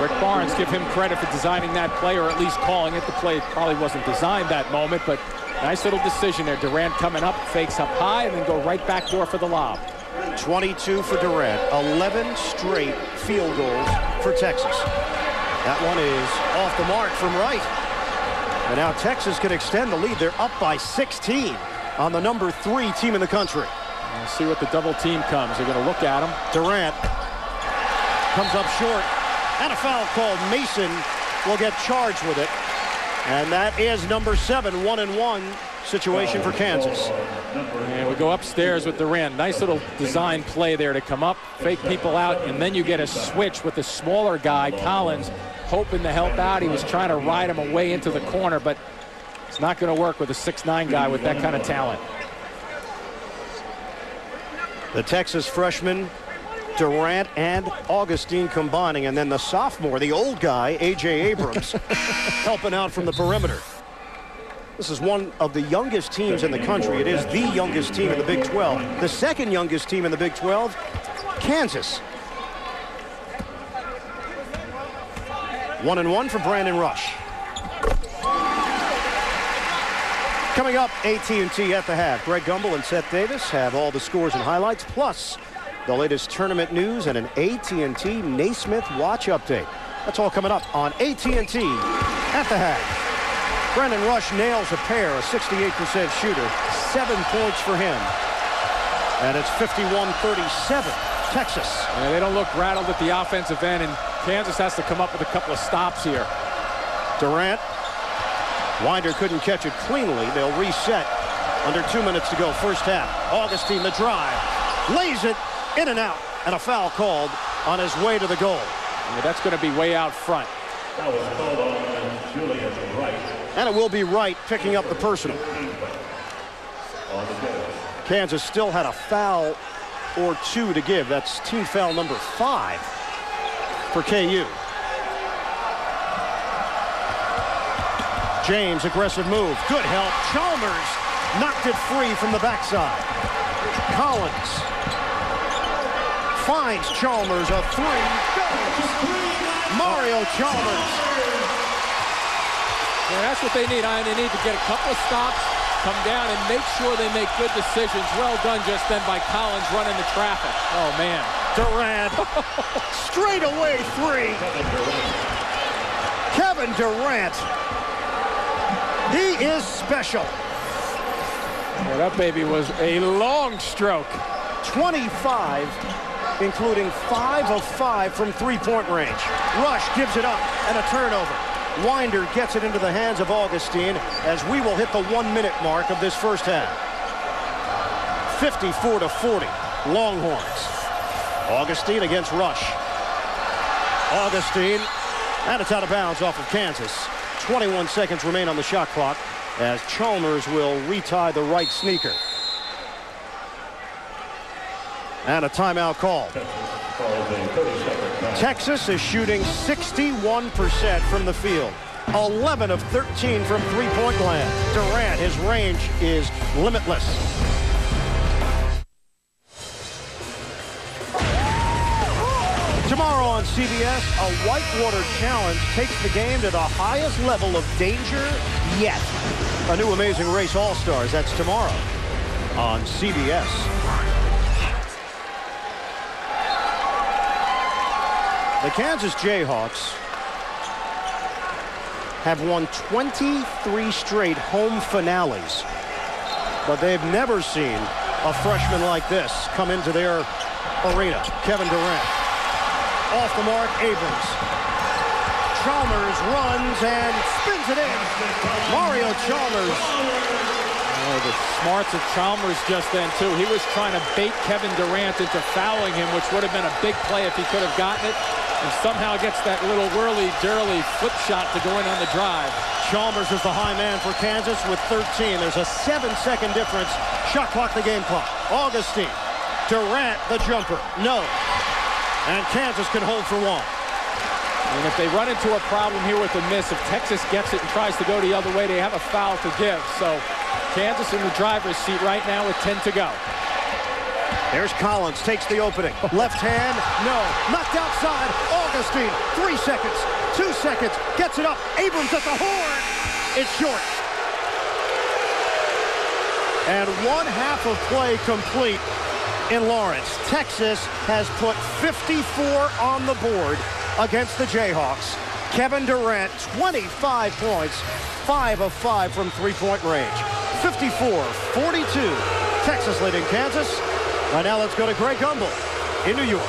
Rick Barnes, give him credit for designing that play or at least calling it. The play probably wasn't designed that moment, but nice little decision there. Durant coming up, fakes up high, and then go right back door for the lob. 22 for Durant. 11 straight field goals for Texas. That one is off the mark from right. And now Texas can extend the lead. They're up by 16 on the number three team in the country. We'll see what the double team comes. They're going to look at him. Durant comes up short. And a foul called. Mason will get charged with it. And that is number seven, one and one situation for Kansas. And we go upstairs with Durant. Nice little design play there to come up, fake people out, and then you get a switch with the smaller guy, Collins, hoping to help out. He was trying to ride him away into the corner, but it's not going to work with a 6'9 guy with that kind of talent. The Texas freshman, Durant and Augustin combining, and then the sophomore, the old guy, A.J. Abrams, helping out from the perimeter. This is one of the youngest teams in the country. It is the youngest team in the Big 12. The second youngest team in the Big 12, Kansas. One and one for Brandon Rush. Coming up, AT&T at the half. Greg Gumbel and Seth Davis have all the scores and highlights, plus the latest tournament news and an AT&T Naismith watch update. That's all coming up on AT&T at the half. Brandon Rush nails a pair, a 68% shooter. Seven points for him. And it's 51-37, Texas. And they don't look rattled at the offensive end, and Kansas has to come up with a couple of stops here. Durant. Winder couldn't catch it cleanly. They'll reset under two minutes to go, first half. Augustin, the drive, lays it in and out, and a foul called on his way to the goal. Yeah, that's going to be way out front. And it will be Wright picking up the personal. Kansas still had a foul or two to give. That's team foul number five for KU. James, aggressive move. Good help. Chalmers knocked it free from the backside. Collins finds Chalmers a three. Goes. Mario Chalmers. Yeah, that's what they need. I they need to get a couple of stops, come down and make sure they make good decisions. Well done just then by Collins running the traffic. Oh, man. Durant. Straight away three. Kevin Durant He is special. Well, that baby was a long stroke. 25, including 5 of 5 from three-point range. Rush gives it up and a turnover. Winder gets it into the hands of Augustin as we will hit the one-minute mark of this first half. 54 to 40, Longhorns. Augustin against Rush. Augustin, and it's out of bounds off of Kansas. 21 seconds remain on the shot clock as Chalmers will retie the right sneaker. And a timeout call. Texas is shooting 61% from the field. 11 of 13 from three-point land. Durant, his range is limitless. Tomorrow on CBS, a whitewater challenge takes the game to the highest level of danger yet. A new Amazing Race All-Stars, that's tomorrow on CBS. The Kansas Jayhawks have won 23 straight home finales, but they've never seen a freshman like this come into their arena. Kevin Durant. Off the mark, Abrams. Chalmers runs and spins it in. Mario Chalmers. Oh, the smarts of Chalmers just then, too. He was trying to bait Kevin Durant into fouling him, which would have been a big play if he could have gotten it. And somehow gets that little whirly-dirly flip shot to go in on the drive. Chalmers is the high man for Kansas with 13. There's a seven-second difference. Shot clock, the game clock. Augustin. Durant, the jumper. No. And Kansas can hold for one. And if they run into a problem here with the miss, if Texas gets it and tries to go the other way, they have a foul to give. So Kansas in the driver's seat right now with 10 to go. There's Collins, takes the opening. Left hand, no. Knocked outside. Augustin, three seconds, two seconds, gets it up. Abrams at the horn. It's short. And one half of play complete in Lawrence. Texas has put 54 on the board against the Jayhawks. Kevin Durant, 25 points, 5 of 5 from three-point range. 54-42. Texas leading Kansas. Right now, let's go to Greg Gumbel in New York.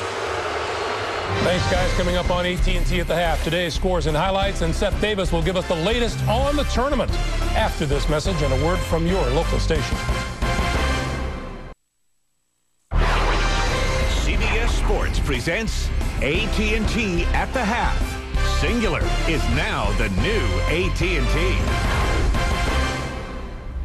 Thanks, guys. Coming up on AT&T at the half. Today's scores and highlights, and Seth Davis will give us the latest on the tournament after this message and a word from your local station. CBS Sports presents AT&T at the half. Cingular is now the new AT&T.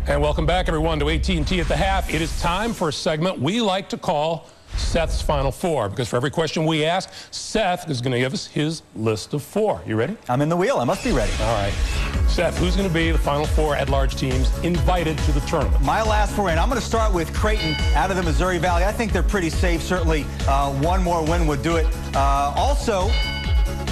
And welcome back, everyone, to AT&T at the half. It is time for a segment we like to call Seth's Final Four, because for every question we ask, Seth is going to give us his list of four. You ready? I'm in the wheel. I must be ready. All right. Seth, who's going to be the Final Four at-large teams invited to the tournament? My last four, and I'm going to start with Creighton out of the Missouri Valley. I think they're pretty safe. Certainly, uh, one more win would do it. Uh, also,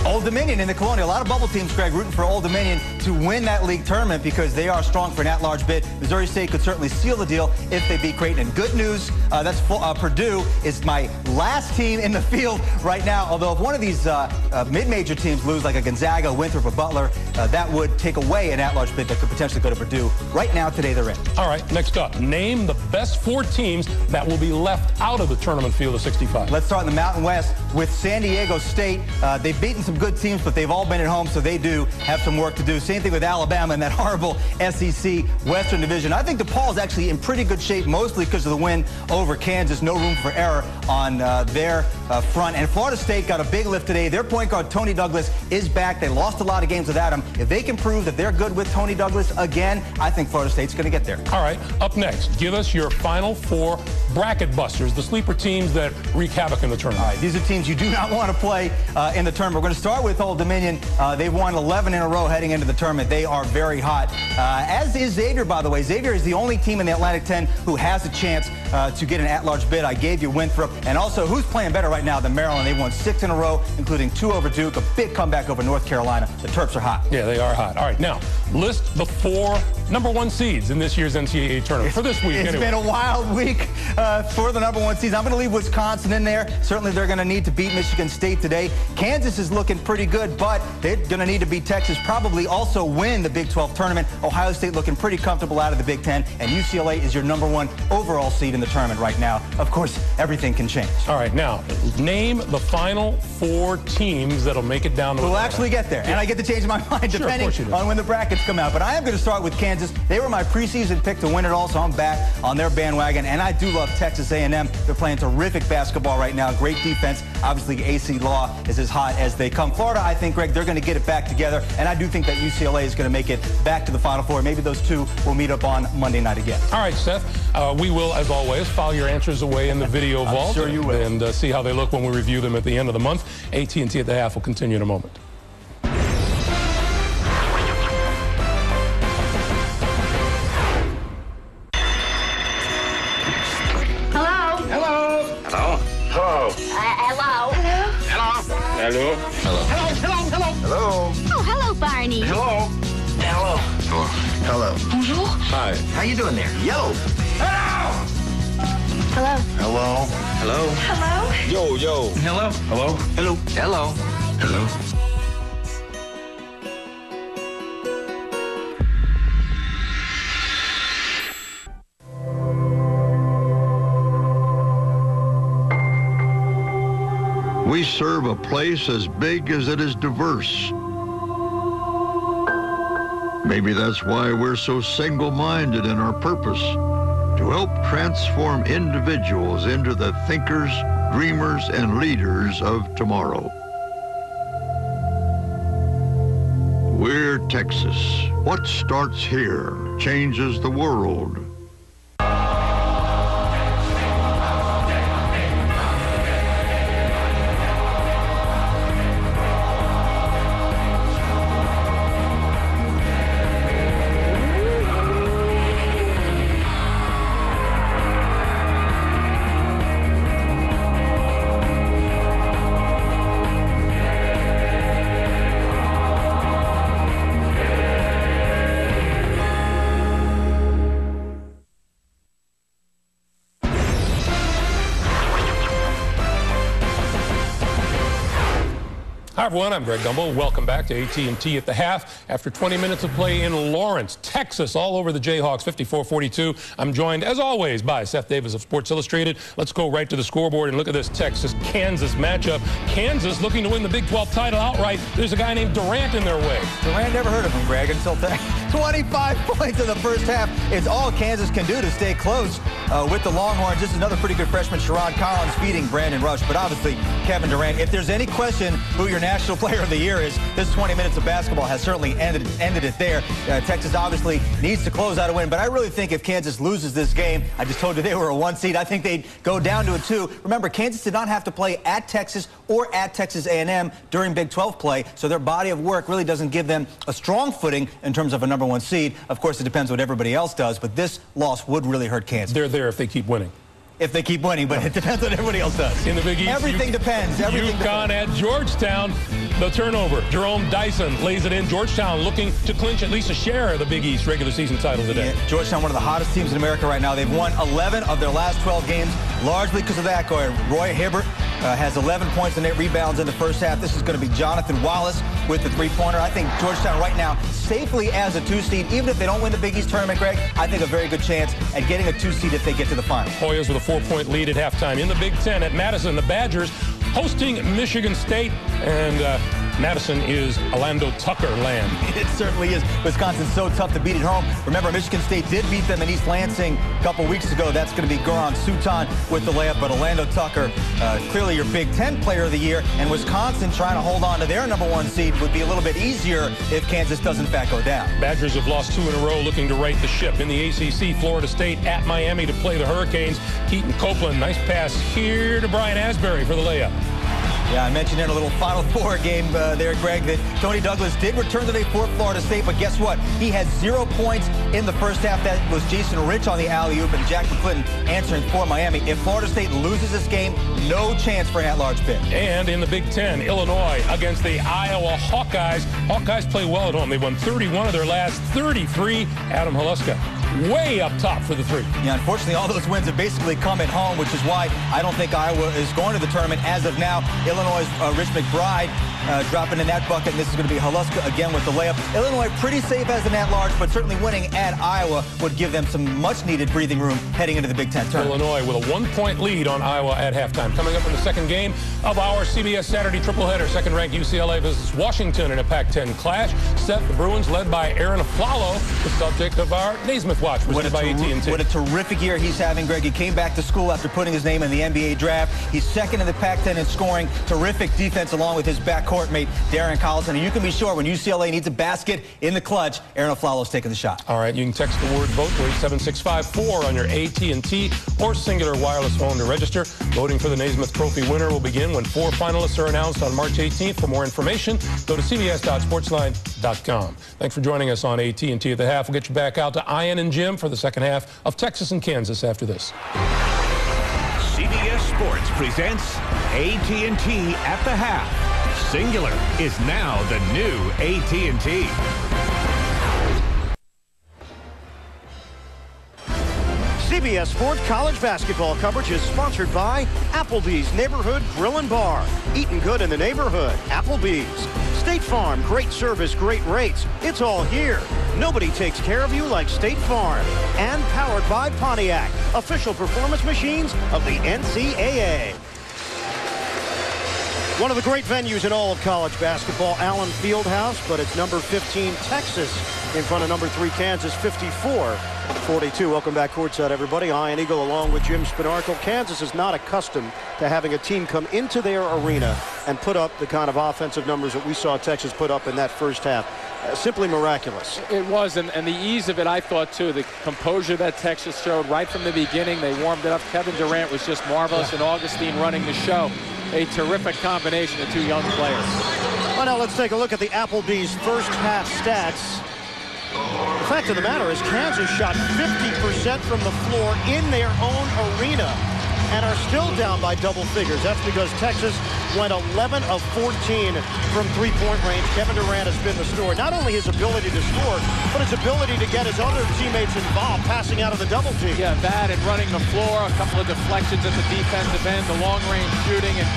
Old Dominion in the Colonial. A lot of bubble teams, Greg, rooting for Old Dominion to win that league tournament because they are strong for an at-large bid. Missouri State could certainly seal the deal if they beat Creighton. And good news, uh, that's uh, Purdue is my last team in the field right now. Although if one of these uh, uh mid-major teams lose, like a Gonzaga, Winthrop, or Butler, uh, that would take away an at-large bid that could potentially go to Purdue. Right now, today, they're in. All right, next up, name the best four teams that will be left out of the tournament field of 65. Let's start in the Mountain West with San Diego State. Uh, they've beaten some good teams, but they've all been at home, so they do have some work to do. Same thing with Alabama in that horrible SEC Western Division. I think DePaul is actually in pretty good shape, mostly because of the win over Kansas. No room for error on uh, their uh, front. And Florida State got a big lift today. Their point guard, Toney Douglas, is back. They lost a lot of games without him. If they can prove that they're good with Toney Douglas again, I think Florida State's going to get there. All right, up next, give us your final four bracket busters, the sleeper teams that wreak havoc in the tournament. All right, these are teams you do not want to play uh, in the tournament. We're going to start with Old Dominion. Uh, they've won 11 in a row heading into the tournament. They are very hot. Uh, as is Xavier, by the way. Xavier is the only team in the Atlantic 10 who has a chance uh, to get an at-large bid. I gave you Winthrop. And also, who's playing better right now than Maryland? They've won six in a row, including two over Duke, a big comeback over North Carolina. The Terps are hot. Yeah, they are hot. All right, now, list the four number one seeds in this year's NCAA tournament for this week. It's anyway. been a wild week uh, for the number one seeds. I'm going to leave Wisconsin in there. Certainly, they're going to need to beat Michigan State today. Kansas is looking pretty good, but they're going to need to beat Texas, probably also win the Big 12 tournament. Ohio State looking pretty comfortable out of the Big 10, and UCLA is your number one overall seed in the tournament right now. Of course, everything can change. All right, now, name the final four teams that'll make it down to We'll actually get there, and I get to change my mind Sure, depending course you do. on when the brackets come out. But I am going to start with Kansas. They were my preseason pick to win it all, so I'm back on their bandwagon. And I do love Texas A&M. They're playing terrific basketball right now. Great defense. Obviously, Acie Law is as hot as they come. Florida, I think, Greg, they're going to get it back together. And I do think that UCLA is going to make it back to the Final Four. Maybe those two will meet up on Monday night again. All right, Seth. Uh, we will, as always, file your answers away in the video I'm vault. sure you will. And uh, see how they look when we review them at the end of the month. AT&T at the half will continue in a moment. Hi. How you doing there? Yo. Hello. Hello. Hello. Hello. Yo, yo. Hello. Hello. Hello. Hello. Hello. We serve a place as big as it is diverse. Maybe that's why we're so single-minded in our purpose, to help transform individuals into the thinkers, dreamers, and leaders of tomorrow. We're Texas. What starts here changes the world. Everyone. I'm Greg Gumbel. Welcome back to AT&T at the half. After 20 minutes of play in Lawrence, Texas, all over the Jayhawks, 54-42. I'm joined, as always, by Seth Davis of Sports Illustrated. Let's go right to the scoreboard and look at this Texas-Kansas matchup. Kansas looking to win the Big 12 title outright. There's a guy named Durant in their way. Durant never heard of him, Greg, until today. 25 points in the first half. It's all Kansas can do to stay close uh, with the Longhorns. This is another pretty good freshman, Sherron Collins, feeding Brandon Rush. But obviously, Kevin Durant, if there's any question who your National Player of the Year is, this 20 minutes of basketball has certainly ended, ended it there. Uh, Texas obviously needs to close out a win. But I really think if Kansas loses this game, I just told you they were a one seed. I think they'd go down to a two. Remember, Kansas did not have to play at Texas or at Texas A&M during Big 12 play, so their body of work really doesn't give them a strong footing in terms of a number one seed. Of course, it depends what everybody else does, but this loss would really hurt Kansas. They're there if they keep winning. If they keep winning, but it depends what everybody else does. In the Big East, Everything U- depends. Everything UConn depends. at Georgetown. The turnover. Jerome Dyson lays it in. Georgetown looking to clinch at least a share of the Big East regular season title today. Yeah, Georgetown, one of the hottest teams in America right now. They've won 11 of their last 12 games, largely because of that. Go ahead. Roy Hibbert uh, has 11 points and 8 rebounds in the first half. This is going to be Jonathan Wallace with the three-pointer. I think Georgetown right now, safely as a two-seed, even if they don't win the Big East tournament, Greg, I think a very good chance at getting a two-seed if they get to the final. Hoyas with a four-point lead at halftime. In the Big Ten at Madison, the Badgers hosting Michigan State. And uh, Madison is Alando Tucker land. It certainly is. Wisconsin's so tough to beat at home. Remember, Michigan State did beat them in East Lansing a couple weeks ago. That's going to be Goran Suton with the layup. But Alando Tucker, uh, clearly your Big Ten player of the year. And Wisconsin trying to hold on to their number one seed would be a little bit easier if Kansas does in fact go down. Badgers have lost two in a row looking to right the ship. In the ACC, Florida State at Miami to play the Hurricanes. Keaton Copeland, nice pass here to Brian Asbury for the layup. Yeah, I mentioned in a little Final Four game uh, there, Greg, that Toney Douglas did return today for Florida State, but guess what? He had zero points in the first half. That was Jason Rich on the alley-oop and Jack McClinton answering for Miami. If Florida State loses this game, no chance for an at-large bid. And in the Big Ten, Illinois against the Iowa Hawkeyes. Hawkeyes play well at home. They won 31 of their last 33. Adam Haluska. Way up top for the three. Yeah, unfortunately, all those wins have basically come at home, which is why I don't think Iowa is going to the tournament as of now. Illinois' uh, Rich McBride uh, dropping in that bucket, and this is going to be Haluska again with the layup. Illinois pretty safe as an at-large, but certainly winning at Iowa would give them some much-needed breathing room heading into the Big Ten tournament. Illinois with a one-point lead on Iowa at halftime. Coming up in the second game of our CBS Saturday triple-header, second-ranked UCLA versus Washington in a Pac-10 clash. Set the Bruins led by Arron Afflalo, the subject of our Naismith Watch, presented by AT&T. What a terrific year he's having, Greg. He came back to school after putting his name in the NBA draft. He's second in the Pac-10 in scoring. Terrific defense along with his backcourt mate, Darren Collison. And you can be sure when UCLA needs a basket in the clutch, Arron Afflalo's taking the shot. All right, you can text the word vote to 87654 on your AT&T or Cingular wireless phone to register. Voting for the Naismith Trophy winner will begin when four finalists are announced on March 18th. For more information, go to cbs.sportsline.com. Thanks for joining us on AT&T at the half. We'll get you back out to Ian and Jim for the second half of Texas and Kansas after this. CBS Sports presents AT&T at the half. Cingular is now the new AT&T. CBS Sports College basketball coverage is sponsored by Applebee's Neighborhood Grill and Bar. Eating good in the neighborhood. Applebee's. State Farm, great service, great rates. It's all here. Nobody takes care of you like State Farm. And powered by Pontiac, official performance machines of the NCAA. One of the great venues in all of college basketball, Allen Fieldhouse, but it's number 15 Texas in front of number 3 Kansas 54-42. Welcome back courtside, everybody. Ian Eagle along with Jim Spanarkel. Kansas is not accustomed to having a team come into their arena and put up the kind of offensive numbers that we saw Texas put up in that first half. Uh, simply miraculous. It was, and, and the ease of it, I thought, too. The composure that Texas showed right from the beginning. They warmed it up. Kevin Durant was just marvelous, and Augustin running the show. A terrific combination of two young players. Well, now let's take a look at the Applebee's first half stats. The fact of the matter is Kansas shot 50% from the floor in their own arena and are still down by double figures. That's because Texas went 11 of 14 from three-point range. Kevin Durant has been the story. Not only his ability to score, but his ability to get his other teammates involved, passing out of the double team. Yeah, that and running the floor, a couple of deflections at the defensive end, the long-range shooting, and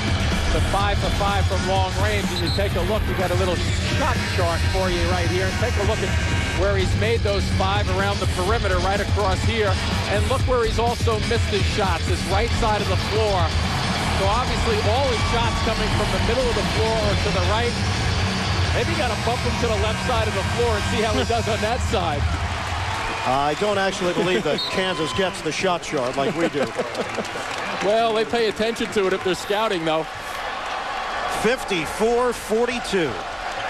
the five for five from long range. And you take a look, we got a little shot chart for you right here. And Take a look at where he's made those five around the perimeter right across here. And look where he's also missed his shots, this right side of the floor. So obviously all his shots coming from the middle of the floor or to the right. Maybe got to bump him to the left side of the floor and see how he does on that side. I don't actually believe that Kansas gets the shot chart like we do. well, they pay attention to it if they're scouting, though. 54-42.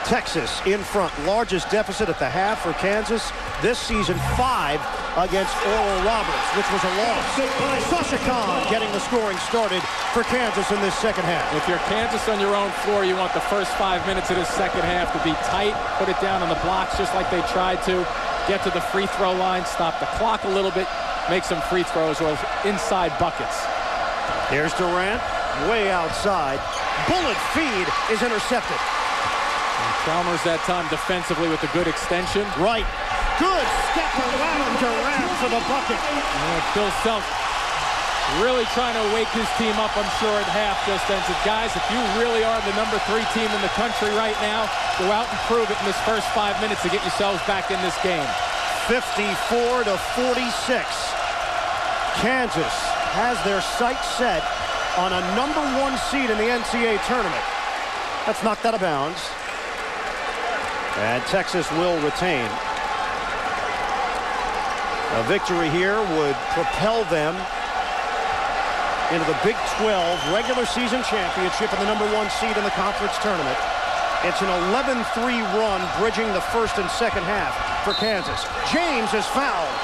Texas in front. Largest deficit at the half for Kansas this season, five against Oral Roberts, which was a loss. Sasha Kaun getting the scoring started for Kansas in this second half. If you're Kansas on your own floor, you want the first five minutes of this second half to be tight, put it down on the blocks just like they tried to, get to the free throw line, stop the clock a little bit, make some free throws or inside buckets. Here's Durant, way outside. Bullet feed is intercepted. And Chalmers that time defensively with a good extension. Right. Good step around Durant for the bucket. Yeah, Bill Self really trying to wake his team up, I'm sure, at half just then. Said, guys, if you really are the number three team in the country right now, go out and prove it in this first five minutes to get yourselves back in this game. 54 to 46. Kansas has their sights set on a number one seed in the NCAA tournament. That's knocked out of bounds. And Texas will retain. A victory here would propel them into the Big 12 regular season championship and the number one seed in the conference tournament. It's an 11-3 run bridging the first and second half for Kansas. James is fouled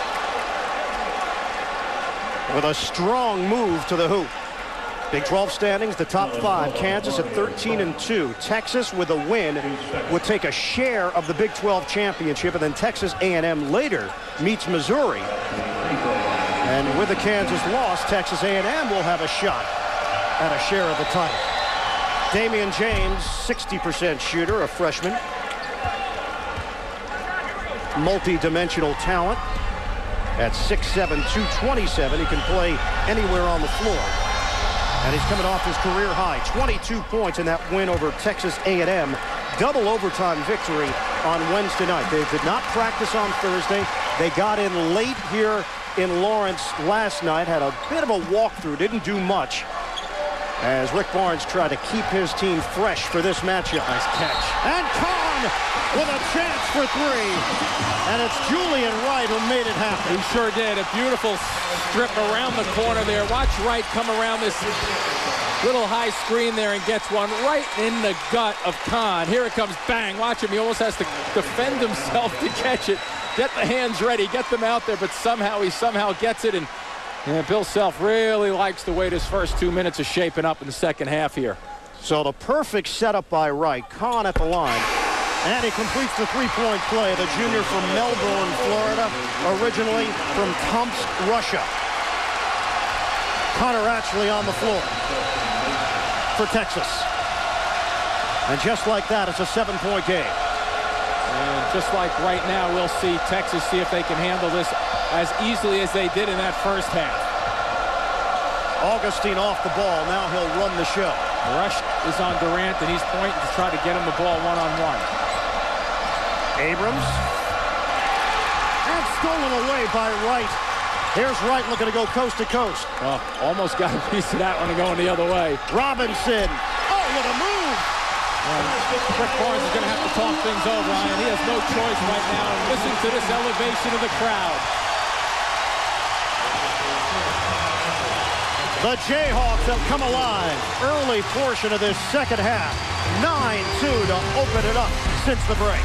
with a strong move to the hoop. Big 12 standings, the top five. Kansas at 13 and 2. Texas with a win would take a share of the Big 12 championship, and then Texas A&M later meets Missouri. And with the Kansas loss, Texas A&M will have a shot at a share of the title. Damion James, 60% shooter, a freshman. Multi-dimensional talent. At 6'7", 227, he can play anywhere on the floor. And he's coming off his career high, 22 points in that win over Texas A&M. Double overtime victory on Wednesday night. They did not practice on Thursday. They got in late here in Lawrence last night, had a bit of a walkthrough, didn't do much as Rick Barnes tried to keep his team fresh for this matchup. Nice catch. And Kaun with a chance for three. And it's Julian Wright who made it happen. He sure did. A beautiful strip around the corner there. Watch Wright come around this little high screen there and gets one right in the gut of Kaun. Here it comes. Bang. Watch him. He almost has to defend himself to catch it. Get the hands ready. Get them out there. But somehow he somehow gets it. And yeah, Bill Self really likes the way this first two minutes is shaping up in the second half here. So the perfect setup by Wright. Kaun at the line. And he completes the three-point play. The junior from Melbourne, Florida, originally from Tomsk, Russia. Connor actually on the floor for Texas. And just like that, it's a seven-point game. And just like right now, we'll see Texas see if they can handle this as easily as they did in that first half. Augustin off the ball. Now he'll run the show. Rush is on Durant, and he's pointing to try to get him the ball one-on-one. -on -one. Abrams. And stolen away by Wright. Here's Wright looking to go coast to coast. Oh, almost got a piece of that one going the other way. Robinson. Oh, what a move. And Rick Barnes is going to have to talk things over, Ryan. He has no choice right now. Listen to this elevation of the crowd. The Jayhawks have come alive. Early portion of this second half. 9-2 to open it up since the break.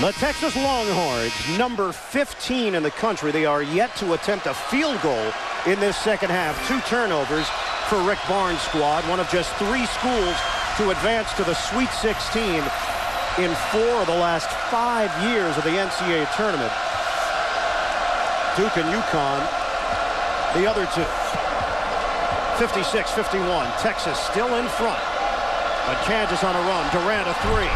The Texas Longhorns, number 15 in the country. They are yet to attempt a field goal in this second half. Two turnovers for Rick Barnes' squad. One of just three schools to advance to the Sweet 16 in four of the last five years of the NCAA tournament. Duke and UConn, the other two. 56-51. Texas still in front. But Kansas on a run. Durant a three.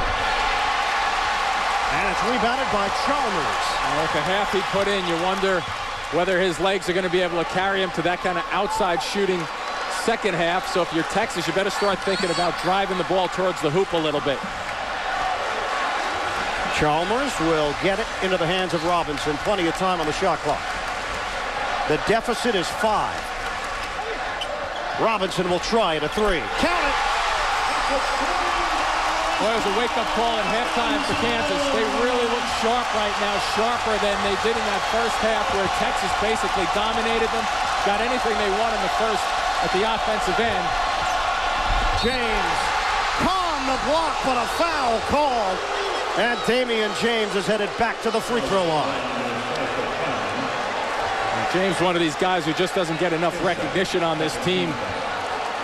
And it's rebounded by Chalmers. Like a half he put in, you wonder whether his legs are going to be able to carry him to that kind of outside shooting second half. So if you're Texas, you better start thinking about driving the ball towards the hoop a little bit. Chalmers will get it into the hands of Robinson. Plenty of time on the shot clock. The deficit is five. Robinson will try it a three. Count it! Well, there's a wake-up call at halftime for Kansas. They really look sharp right now, sharper than they did in that first half where Texas basically dominated them, got anything they want in the first at the offensive end. James, Kaun the block, but a foul call. And Damion James is headed back to the free throw line. James, one of these guys who just doesn't get enough recognition on this team.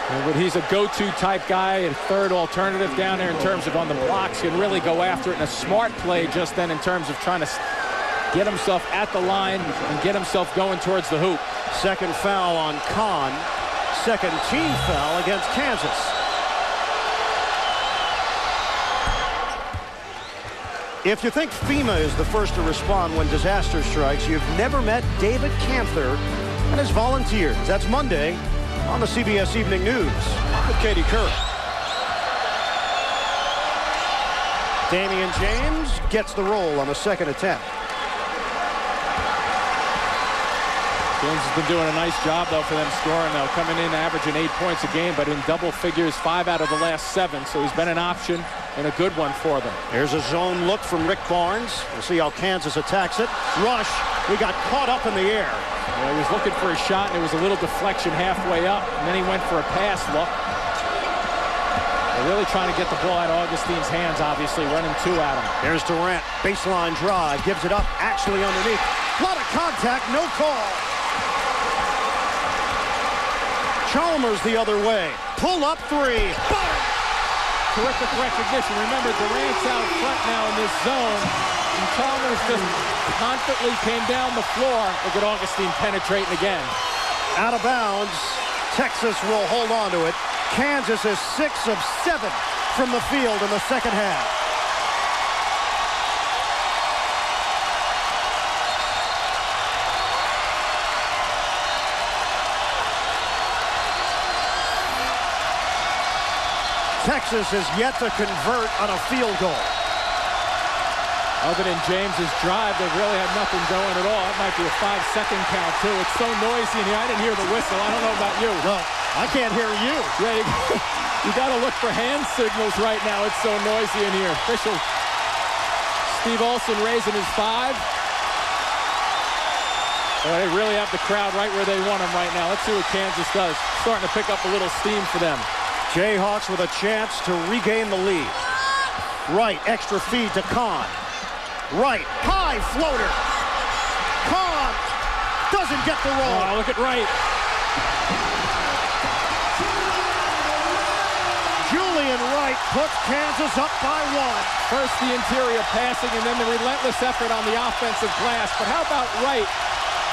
But he's a go-to type guy and third alternative down there in terms of on the blocks. Can really go after it in a smart play just then in terms of trying to get himself at the line and get himself going towards the hoop. Second foul on Kaun. Second team foul against Kansas. If you think FEMA is the first to respond when disaster strikes, you've never met David Canther and his volunteers. That's Monday on the CBS Evening News with Katie Couric. Damion James gets the roll on the second attempt. James has been doing a nice job, though, for them scoring, though, coming in averaging eight points a game, but in double figures five out of the last seven, so he's been an option and a good one for them. Here's a zone look from Rick Barnes. We'll see how Kansas attacks it. Rush, we got caught up in the air. Yeah, he was looking for a shot, and it was a little deflection halfway up, and then he went for a pass look. They're really trying to get the ball out of Augustin's hands, obviously, running two at him. Here's Durant, baseline drive, gives it up, actually underneath. A lot of contact, no call. Chalmers the other way. Pull up three. Bang! Terrific recognition. Remember, Durant's out front now in this zone. And Chalmers just confidently came down the floor. Look at Augustin penetrating again. Out of bounds. Texas will hold on to it. Kansas is six of seven from the field in the second half. Texas is yet to convert on a field goal. Other than James's drive, they really had nothing going at all. It might be a five-second count, too. It's so noisy in here. I didn't hear the whistle. I don't know about you. No, I can't hear you. Yeah, you, you got to look for hand signals right now. It's so noisy in here. Official Steve Olson raising his five. Well, they really have the crowd right where they want them right now. Let's see what Kansas does. Starting to pick up a little steam for them. Jayhawks with a chance to regain the lead. Wright, extra feed to Kaun. Wright, high floater. Kaun doesn't get the roll. Oh, look at Wright. Julian Wright puts Kansas up by one. First the interior passing and then the relentless effort on the offensive glass. But how about Wright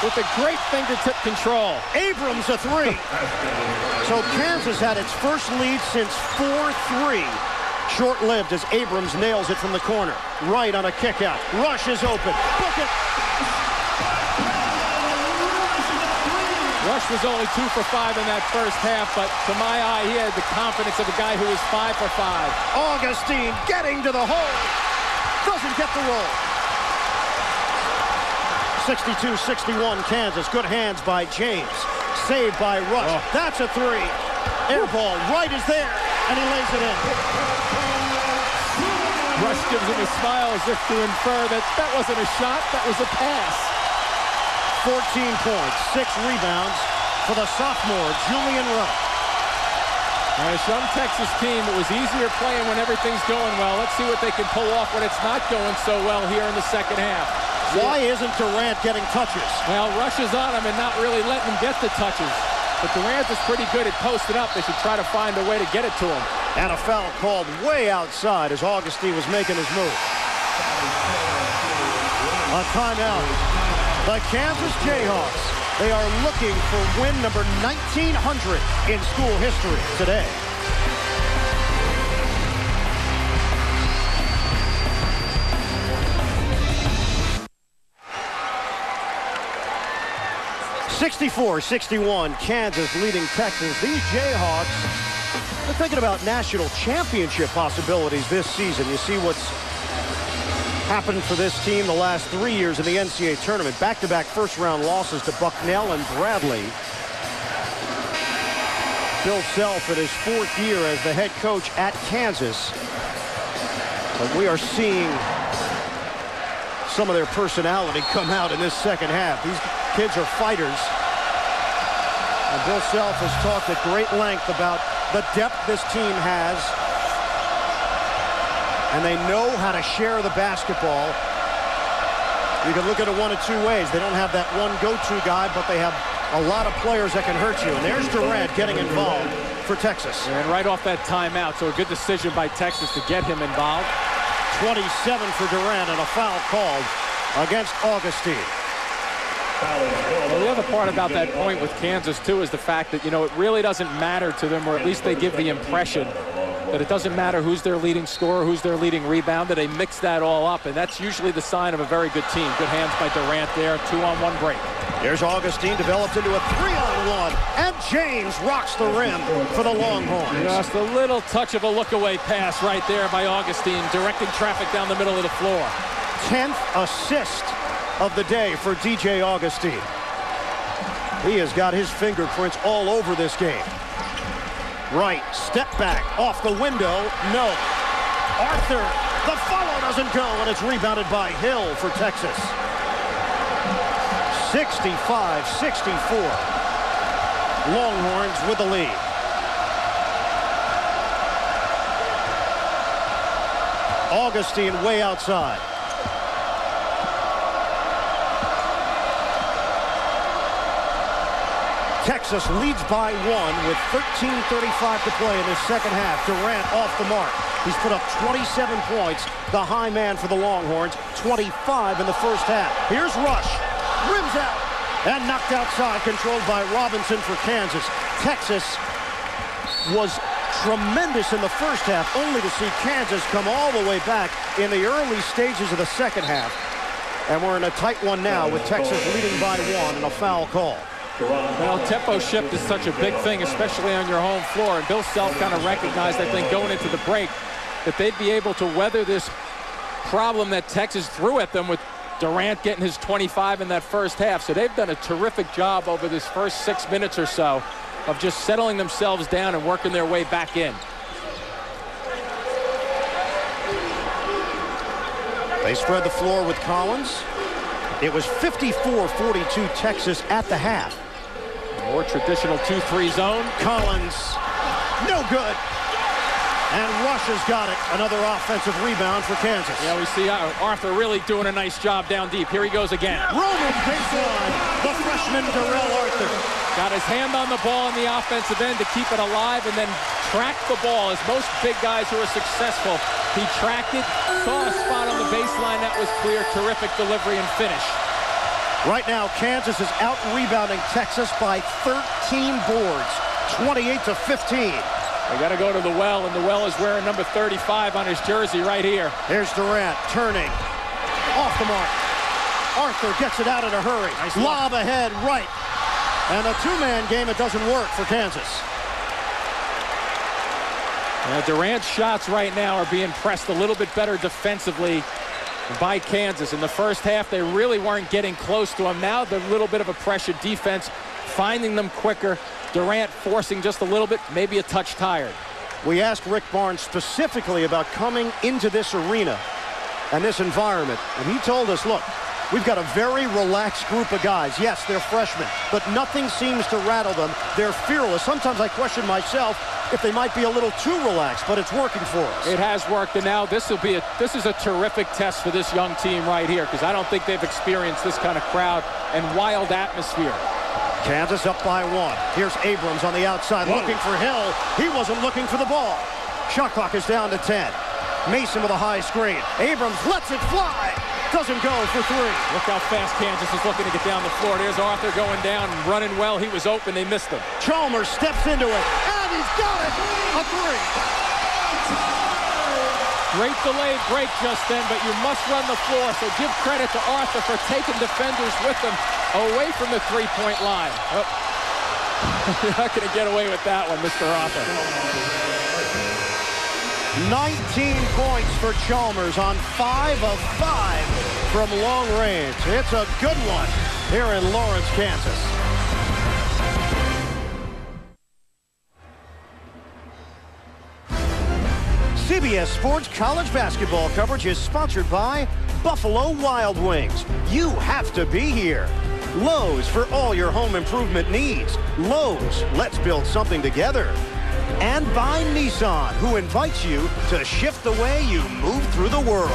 with a great fingertip control? Abrams a three. so Kansas had its first lead since 4-3. Short-lived as Abrams nails it from the corner. Wright on a kick out. Rush is open. Book it. Rush was only two for five in that first half, but to my eye, he had the confidence of a guy who was five for five. Augustin getting to the hole. Doesn't get the roll. 62-61 Kansas. Good hands by James. Saved by Rush. Oh. That's a three. Air ball. Wright is there. And he lays it in. Rush gives him a smile as if to infer that that wasn't a shot, that was a pass. 14 points, six rebounds for the sophomore, Julian Rush. And a young Texas team, it was easier playing when everything's going well. Let's see what they can pull off when it's not going so well here in the second half. Why isn't Durant getting touches? Well, Rush is on him and not really letting him get the touches. But Durant is pretty good at posting up. They should try to find a way to get it to him. And a foul called way outside as Augustin was making his move. A timeout. The Kansas Jayhawks. They are looking for win number 1900 in school history today. Sixty-four, sixty-one, Kansas leading Texas. These Jayhawks, they're thinking about national championship possibilities this season. You see what's happened for this team the last three years in the NCAA tournament. Back-to-back first-round losses to Bucknell and Bradley. Bill Self in his fourth year as the head coach at Kansas. But we are seeing some of their personality come out in this second half. These kids are fighters. And Bill Self has talked at great length about the depth this team has and they know how to share the basketball. You can look at it one of two ways. They don't have that one go-to guy, but they have a lot of players that can hurt you. And there's Durant getting involved for Texas. And right off that timeout, so a good decision by Texas to get him involved. 27 for Durant and a foul called against Augustin. Well, the other part about that point with Kansas, too, is the fact that, you know, it really doesn't matter to them, or at least they give the impression that it doesn't matter who's their leading scorer, who's their leading rebounder. They mix that all up, and that's usually the sign of a very good team. Good hands by Durant there. Two-on-one break. Here's Augustin developed into a three-on-one, and James rocks the rim for the Longhorns. Just a little touch of a look-away pass right there by Augustin, directing traffic down the middle of the floor. 10th assist of the day for DJ Augustin. He has got his fingerprints all over this game. Wright, step back, off the window, no. Arthur, the follow doesn't go, and it's rebounded by Hill for Texas. 65-64. Longhorns with the lead. Augustin way outside. Texas leads by one with 13.35 to play in the second half. Durant off the mark. He's put up 27 points, the high man for the Longhorns, 25 in the first half. Here's Rush, rims out, and knocked outside, controlled by Robinson for Kansas. Texas was tremendous in the first half, only to see Kansas come all the way back in the early stages of the second half. And we're in a tight one now with Texas leading by one and a foul call. Well, tempo shift is such a big thing, especially on your home floor. And Bill Self kind of recognized, I think, going into the break, that they'd be able to weather this problem that Texas threw at them with Durant getting his 25 in that first half. So they've done a terrific job over this first six minutes or so of just settling themselves down and working their way back in. They spread the floor with Collins. It was 54-42 Texas at the half. More traditional 2-3 zone. Collins, no good. And Rush has got it. Another offensive rebound for Kansas. Yeah, we see uh, Arthur really doing a nice job down deep. Here he goes again. Roman baseline. The freshman Darrell Arthur. Got his hand on the ball in the offensive end to keep it alive and then tracked the ball. As most big guys who are successful, he tracked it, saw a spot on the baseline that was clear. Terrific delivery and finish. Right now, Kansas is out-rebounding Texas by 13 boards, 28 to 15. They got to go to the well, and the well is wearing number 35 on his jersey right here. Here's Durant turning. Off the mark. Arthur gets it out in a hurry. Nice Lob look. ahead, right. And a two-man game, it doesn't work for Kansas. Now, Durant's shots right now are being pressed a little bit better defensively by Kansas. In the first half, they really weren't getting close to him. Now, the little bit of a pressure defense, finding them quicker, Durant forcing just a little bit, maybe a touch tired. We asked Rick Barnes specifically about coming into this arena and this environment, and he told us, look, we've got a very relaxed group of guys. Yes, they're freshmen, but nothing seems to rattle them. They're fearless. Sometimes I question myself if they might be a little too relaxed, but it's working for us. It has worked, and now this will be a this is a terrific test for this young team right here because I don't think they've experienced this kind of crowd and wild atmosphere. Kansas up by one. Here's Abrams on the outside Whoa. looking for Hill. He wasn't looking for the ball. Shot clock is down to 10. Mason with a high screen. Abrams lets it fly. Doesn't go for three. Look how fast Kansas is looking to get down the floor. There's Arthur going down running well. He was open. They missed him. Chalmers steps into it. And he's got it. A three. Great delayed break just then, but you must run the floor, so give credit to Arthur for taking defenders with him away from the three-point line. Oh. You're not going to get away with that one, Mr. Arthur. 19 points for Chalmers on 5 of 5 from long range. It's a good one here in Lawrence, Kansas. CBS Sports College Basketball coverage is sponsored by Buffalo Wild Wings. You have to be here. Lowe's for all your home improvement needs. Lowe's, let's build something together. And by Nissan, who invites you to shift the way you move through the world.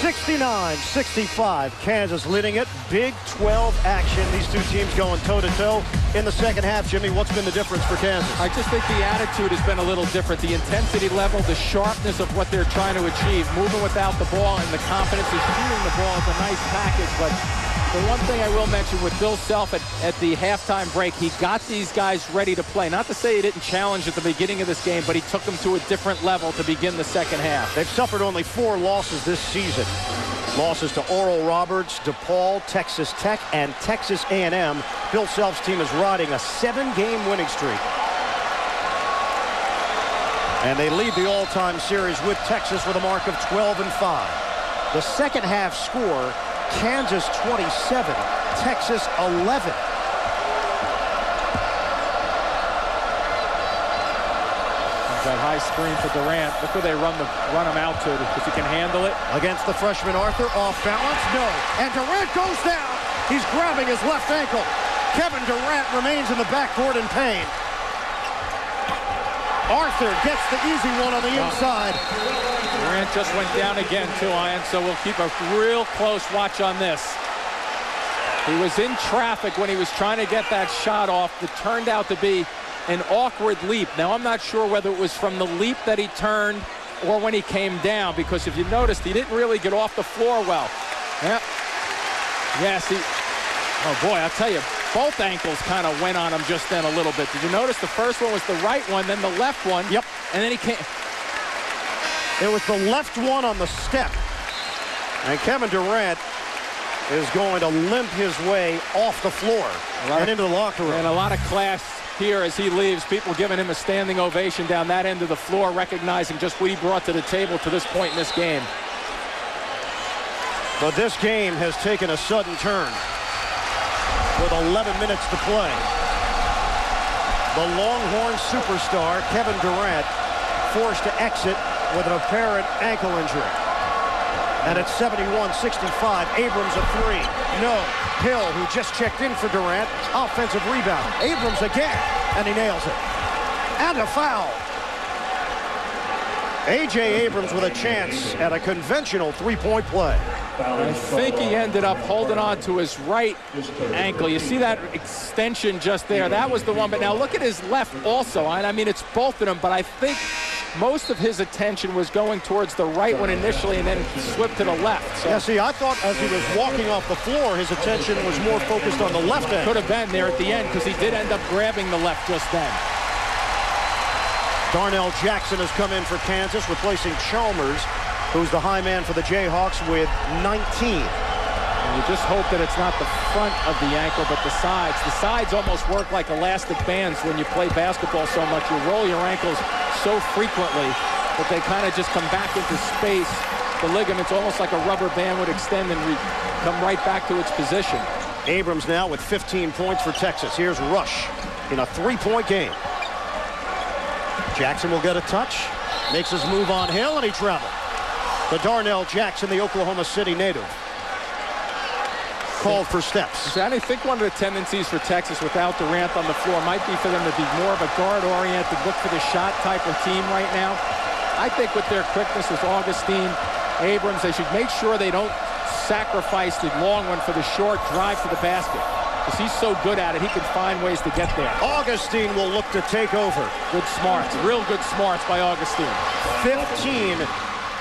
69-65. Kansas leading it. Big 12 action. These two teams going toe-to-toe in the second half. Jimmy, what's been the difference for Kansas? I just think the attitude has been a little different. The intensity level, the sharpness of what they're trying to achieve, moving without the ball, and the confidence of shooting the ball is a nice package. But the one thing I will mention with Bill Self at, at the halftime break, he got these guys ready to play. Not to say he didn't challenge at the beginning of this game, but he took them to a different level to begin the second half. They've suffered only four losses this season. Losses to Oral Roberts, DePaul, Texas Tech, and Texas A&M. Bill Self's team is riding a seven-game winning streak. And they lead the all-time series with Texas with a mark of 12 and 5. The second half score Kansas 27, Texas 11. That high screen for Durant. Look where they run the run him out to if he can handle it. Against the freshman Arthur, off balance, no. And Durant goes down. He's grabbing his left ankle. Kevin Durant remains in the backcourt in pain. Arthur gets the easy one on the inside. Durant just went down again, too, Ian, so we'll keep a real close watch on this. He was in traffic when he was trying to get that shot off. that turned out to be an awkward leap. Now, I'm not sure whether it was from the leap that he turned or when he came down, because if you noticed, he didn't really get off the floor well. Yeah. Yes, he... Oh, boy, I'll tell you, both ankles kind of went on him just then a little bit. Did you notice the first one was the right one, then the left one? Yep. And then he came. It was the left one on the step. And Kevin Durant is going to limp his way off the floor and of, into the locker room. And a lot of class here as he leaves. People giving him a standing ovation down that end of the floor, recognizing just what he brought to the table to this point in this game. But this game has taken a sudden turn with 11 minutes to play. The Longhorn superstar, Kevin Durant, forced to exit with an apparent ankle injury. And it's 71-65. Abrams a three. No. Hill, who just checked in for Durant, offensive rebound. Abrams again, and he nails it. And a foul. A.J. Abrams with a chance at a conventional three-point play. I think he ended up holding on to his right ankle. You see that extension just there. That was the one. But now look at his left also. I mean, it's both of them. But I think most of his attention was going towards the right one initially and then he slipped to the left. So. Yeah, see, I thought as he was walking off the floor, his attention was more focused on the left end. Could have been there at the end because he did end up grabbing the left just then. Darnell Jackson has come in for Kansas, replacing Chalmers, who's the high man for the Jayhawks with 19. You just hope that it's not the front of the ankle, but the sides. The sides almost work like elastic bands when you play basketball so much. You roll your ankles so frequently that they kind of just come back into space. The ligaments, almost like a rubber band, would extend and come right back to its position. Abrams now with 15 points for Texas. Here's Rush in a three-point game. Jackson will get a touch, makes his move on Hill, and he travels. The Darnell Jackson, the Oklahoma City native, called for steps. And I think one of the tendencies for Texas without Durant on the floor might be for them to be more of a guard-oriented, look for the shot type of team right now. I think with their quickness with Augustin, Abrams, they should make sure they don't sacrifice the long one for the short drive to the basket. Because he's so good at it, he can find ways to get there. Augustin will look to take over. Good smarts, real good smarts by Augustin. 15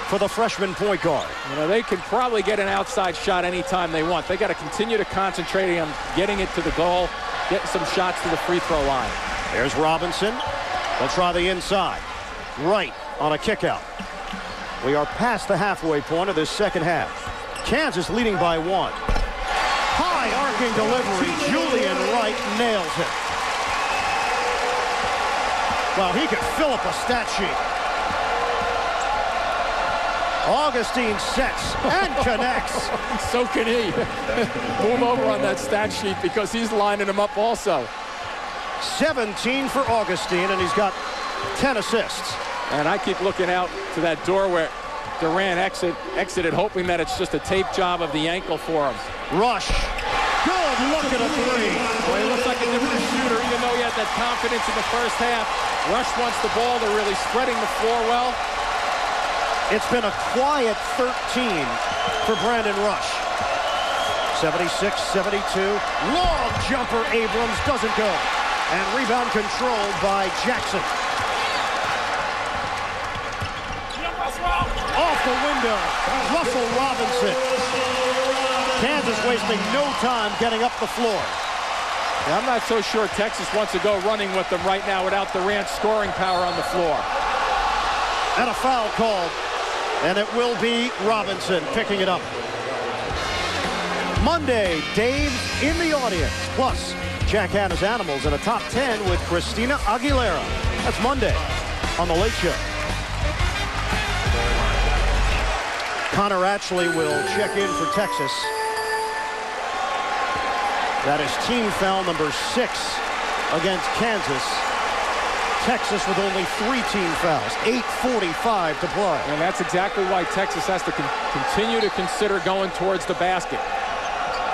for the freshman point guard. You know, they can probably get an outside shot anytime they want. They got to continue to concentrate on getting it to the goal, getting some shots to the free throw line. There's Robinson. They'll try the inside. Wright on a kickout. We are past the halfway point of this second half. Kansas leading by one. High arcing delivery. Julian Wright nails it. Well, he could fill up a stat sheet. Augustin sets and connects. so can he. Move over on that stat sheet because he's lining them up also. 17 for Augustin, and he's got 10 assists. And I keep looking out to that door where Durant exit, exited, hoping that it's just a tape job of the ankle for him. Rush. Good look at a three. Boy, he looks like a different shooter, even though he had that confidence in the first half. Rush wants the ball. They're really spreading the floor well. It's been a quiet 13 for Brandon Rush. 76-72. Long jumper Abrams doesn't go. And rebound controlled by Jackson. Off the window, Russell Robinson. Kansas wasting no time getting up the floor. I'm not so sure Texas wants to go running with them right now without Durant's scoring power on the floor. And a foul called. And it will be Robinson picking it up. Monday, Dave's in the audience. Plus, Jack Hanna's Animals in a top 10 with Christina Aguilera. That's Monday on The Late Show. Connor Atchley will check in for Texas. That is team foul number six against Kansas. Texas with only three team fouls. 8.45 to play. And that's exactly why Texas has to con continue to consider going towards the basket.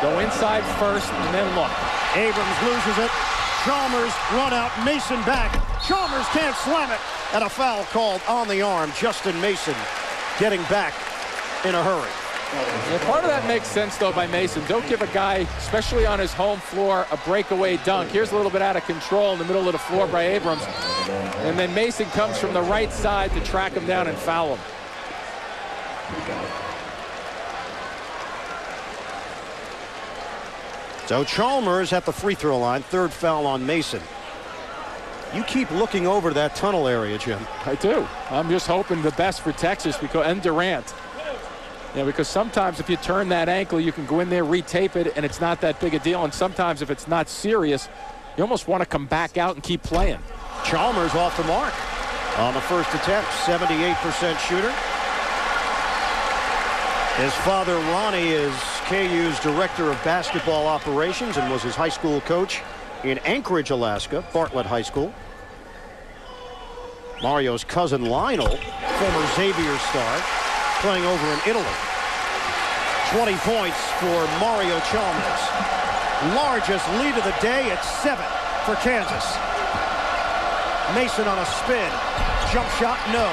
Go inside first and then look. Abrams loses it. Chalmers run out. Mason back. Chalmers can't slam it. And a foul called on the arm. Justin Mason getting back in a hurry. Yeah, part of that makes sense, though, by Mason. Don't give a guy, especially on his home floor, a breakaway dunk. Here's a little bit out of control in the middle of the floor by Abrams. And then Mason comes from the right side to track him down and foul him. So Chalmers at the free throw line, third foul on Mason. You keep looking over that tunnel area, Jim. I do. I'm just hoping the best for Texas because and Durant. Yeah, because sometimes if you turn that ankle, you can go in there, retape it, and it's not that big a deal. And sometimes if it's not serious, you almost want to come back out and keep playing. Chalmers off the mark on the first attempt, 78% shooter. His father, Ronnie, is KU's director of basketball operations and was his high school coach in Anchorage, Alaska, Bartlett High School. Mario's cousin Lionel, former Xavier star, playing over in Italy. 20 points for Mario Chalmers. Largest lead of the day at seven for Kansas. Mason on a spin. Jump shot, no.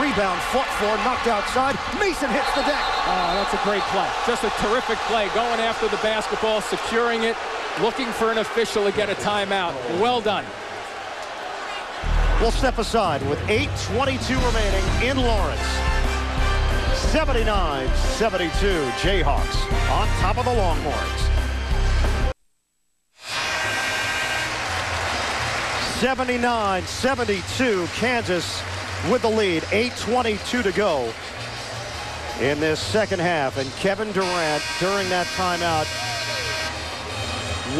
Rebound fought for, knocked outside. Mason hits the deck. Oh, that's a great play. Just a terrific play. Going after the basketball, securing it, looking for an official to get a timeout. Well done. We'll step aside with 8.22 remaining in Lawrence. 79-72 Jayhawks on top of the Longhorns. 79-72 Kansas with the lead. 8.22 to go in this second half. And Kevin Durant, during that timeout,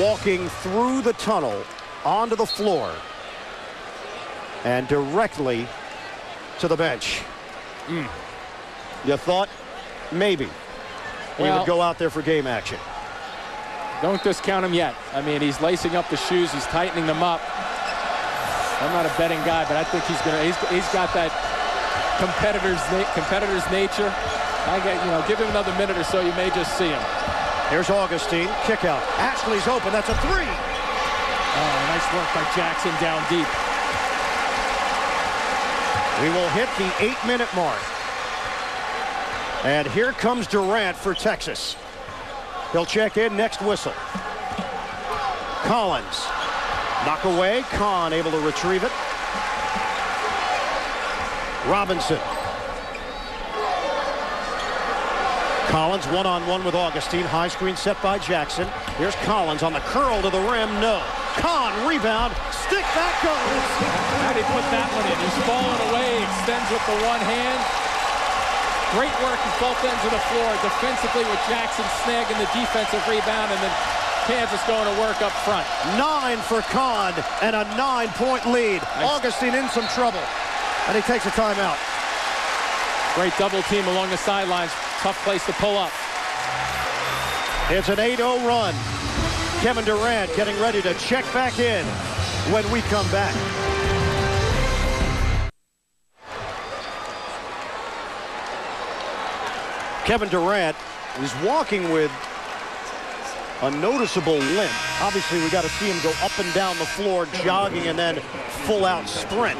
walking through the tunnel onto the floor and directly to the bench. Mm. You thought maybe he would go out there for game action. Don't discount him yet. I mean, he's lacing up the shoes. He's tightening them up. I'm not a betting guy, but I think he's gonna. He's, he's got that competitor's na- competitor's nature. I get you know, give him another minute or so. You may just see him. Here's Augustin, kick out. Atchley's open. That's a three. Oh, nice work by Jackson down deep. We will hit the eight-minute mark. And here comes Durant for Texas. He'll check in next whistle. Collins. Knock away. Kaun able to retrieve it. Robinson. Collins one-on-one with Augustin. High screen set by Jackson. Here's Collins on the curl to the rim. No. Kaun rebound. Stick that goes. How did he put that one in? He's falling away. Extends with the one hand. Great work at both ends of the floor. Defensively with Jackson snagging the defensive rebound and then Kansas going to work up front. Nine for Kaun and a nine-point lead. Augustin in some trouble. And he takes a timeout. Great double team along the sidelines. Tough place to pull up. It's an 8-0 run. Kevin Durant getting ready to check back in when we come back. Kevin Durant is walking with a noticeable limp. Obviously, we got to see him go up and down the floor, jogging and then full out sprint.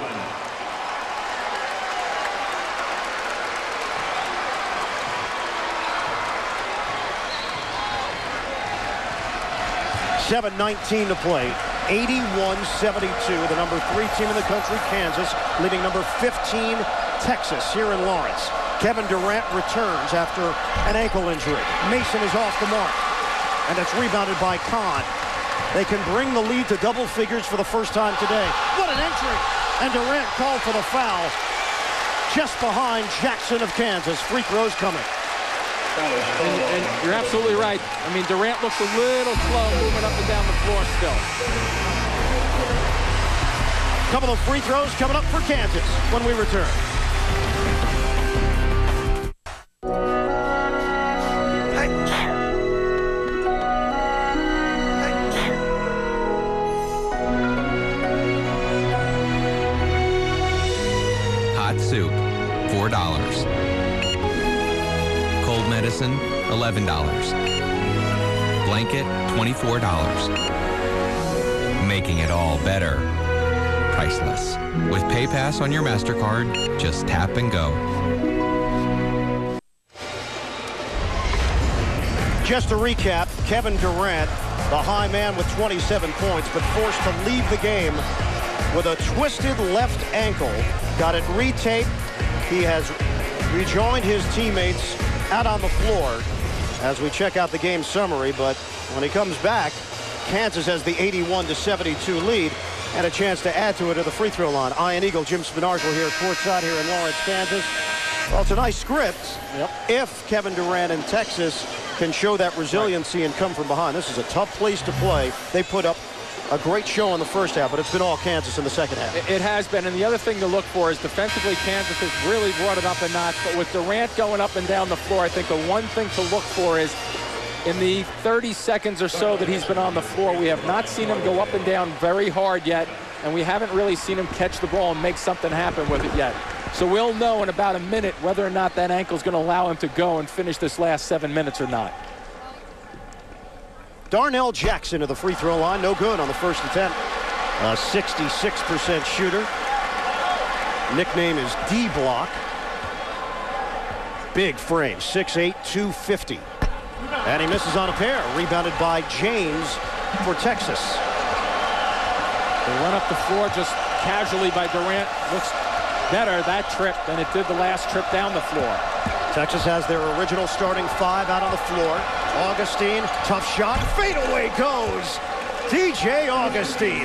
Seven nineteen to play. 81-72, the number three team in the country, Kansas, leading number 15, Texas, here in Lawrence. Kevin Durant returns after an ankle injury. Mason is off the mark, and it's rebounded by Kaun. They can bring the lead to double figures for the first time today. What an entry! And Durant called for the foul just behind Jackson of Kansas. Free throws coming. And, and you're absolutely right. I mean, Durant looks a little slow moving up and down the floor still. Couple of free throws coming up for Kansas when we return. Blanket, $24. Making it all better. Priceless. With PayPass on your MasterCard, just tap and go. Just to recap, Kevin Durant, the high man with 27 points, but forced to leave the game with a twisted left ankle. Got it retaped. He has rejoined his teammates out on the floor as we check out the game summary. But when he comes back, Kansas has the 81 to 72 lead and a chance to add to it at the free throw line. Ian Eagle, Jim Spanarkel here at courtside here in Lawrence, Kansas. Well, it's a nice script if Kevin Durant and Texas can show that resiliency and come from behind. This is a tough place to play. They put up a great show in the first half, but it's been all Kansas in the second half. It has been, and the other thing to look for is defensively, Kansas has really brought it up a notch. But with Durant going up and down the floor, I think the one thing to look for is in the 30 seconds or so that he's been on the floor, we have not seen him go up and down very hard yet, and we haven't really seen him catch the ball and make something happen with it yet. So we'll know in about a minute whether or not that ankle is going to allow him to go and finish this last seven minutes or not. Darnell Jackson to the free throw line. No good on the first attempt. A 66% shooter. Nickname is D-Block. Big frame, 6'8", 250. And he misses on a pair. Rebounded by James for Texas. They run up the floor just casually by Durant. Looks better that trip than it did the last trip down the floor. Texas has their original starting five out on the floor. Augustin, tough shot, fadeaway goes. DJ Augustin.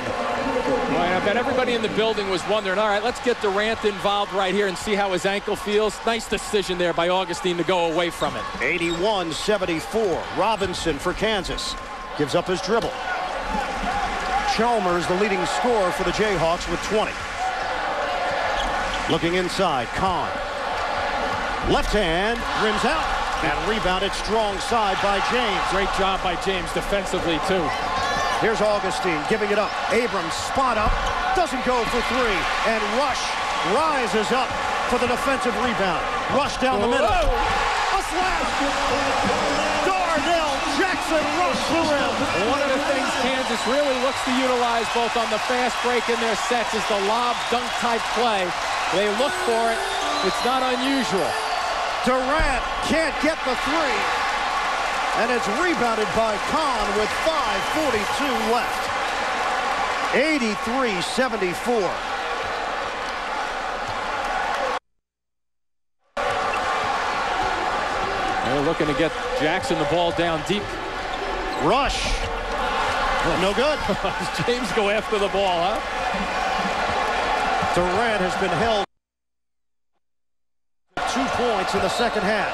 Right, I bet everybody in the building was wondering, all right, let's get Durant involved right here and see how his ankle feels. Nice decision there by Augustin to go away from it. 81-74. Robinson for Kansas. Gives up his dribble. Chalmers, the leading scorer for the Jayhawks with 20. Looking inside, Kaun. Left hand, rims out, and rebounded strong side by James. Great job by James defensively, too. Here's Augustin giving it up. Abrams spot up, doesn't go for three, and Rush rises up for the defensive rebound. Rush down the middle. A slap! Darnell Jackson Rush the rim. One of the things Kansas really looks to utilize both on the fast break in their sets is the lob dunk type play. They look for it. It's not unusual. Durant can't get the three. And it's rebounded by Kaun with 5.42 left. 83-74. They're looking to get Jackson the ball down deep. Rush. No good. James go after the ball, huh? Durant has been held points in the second half.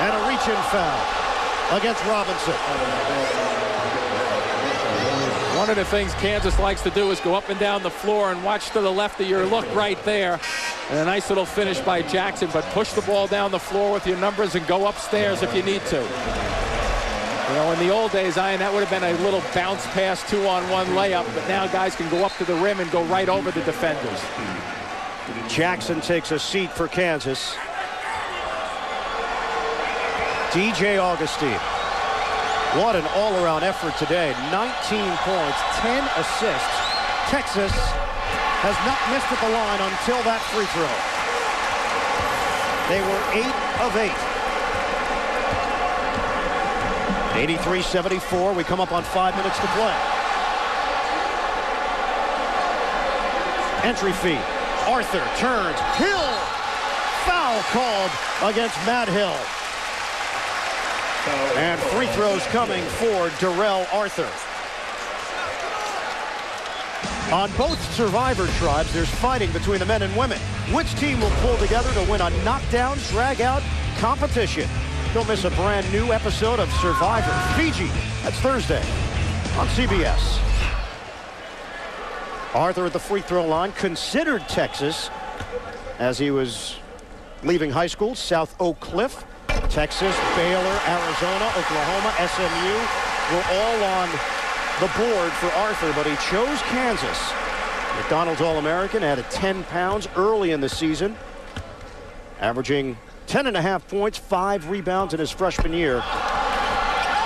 And a reach-in foul against Robinson. One of the things Kansas likes to do is go up and down the floor and watch to the left of your look right there. And a nice little finish by Jackson, but push the ball down the floor with your numbers and go upstairs if you need to. You know, in the old days, Ian, that would have been a little bounce pass two-on-one layup, but now guys can go up to the rim and go right over the defenders. Jackson takes a seat for Kansas. DJ Augustin. What an all-around effort today. 19 points, 10 assists. Texas has not missed at the line until that free throw. They were 8 of 8. 83-74. We come up on five minutes to play. Entry fee. Arthur turns. Hill. Foul called against Matt Hill. And free throws coming for Darrell Arthur. On both survivor tribes, there's fighting between the men and women. Which team will pull together to win a knockdown, drag-out competition? Don't miss a brand new episode of Survivor Fiji. That's Thursday on CBS. Arthur at the free throw line considered Texas as he was leaving high school, South Oak Cliff. Texas, Baylor, Arizona, Oklahoma, SMU were all on the board for Arthur, but he chose Kansas. McDonald's All-American added 10 pounds early in the season, averaging 10 and a half points, five rebounds in his freshman year,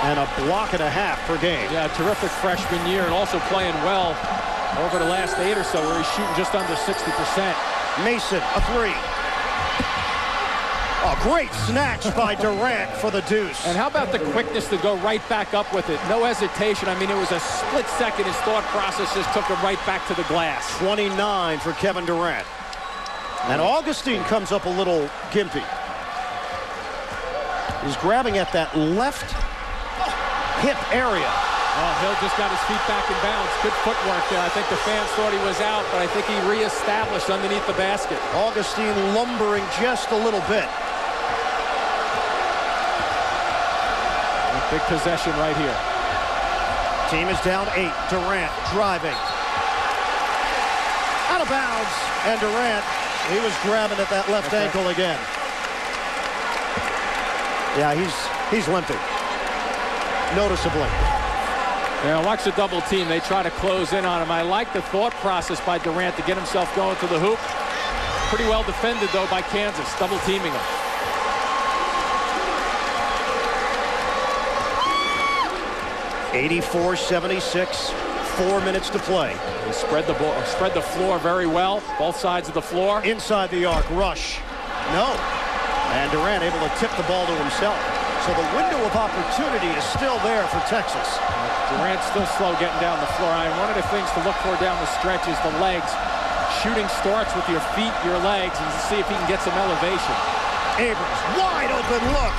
and a block and a half per game. Yeah, terrific freshman year, and also playing well over the last eight or so, where he's shooting just under 60%. Mason, a three. Great snatch by Durant for the deuce. And how about the quickness to go right back up with it? No hesitation. I mean, it was a split second. His thought process just took him right back to the glass. 29 for Kevin Durant. And Augustin comes up a little gimpy. He's grabbing at that left hip area. Oh, Hill just got his feet back in bounds. Good footwork there. I think the fans thought he was out, but I think he reestablished underneath the basket. Augustin lumbering just a little bit. Big possession right here. Team is down eight. Durant driving. Out of bounds. And Durant, he was grabbing at that left okay. ankle again. Yeah, he's he's limping. Noticeably. Yeah, watch the double team. They try to close in on him. I like the thought process by Durant to get himself going to the hoop. Pretty well defended, though, by Kansas, double teaming him. Eighty-four, seventy-six, four minutes to play. He spread the ball, spread the floor very well, both sides of the floor. Inside the arc, rush. No. And Durant able to tip the ball to himself. So the window of opportunity is still there for Texas. Durant's still slow getting down the floor. I mean, one of the things to look for down the stretch is the legs. Shooting starts with your feet, your legs, and see if he can get some elevation. Abrams, wide open look.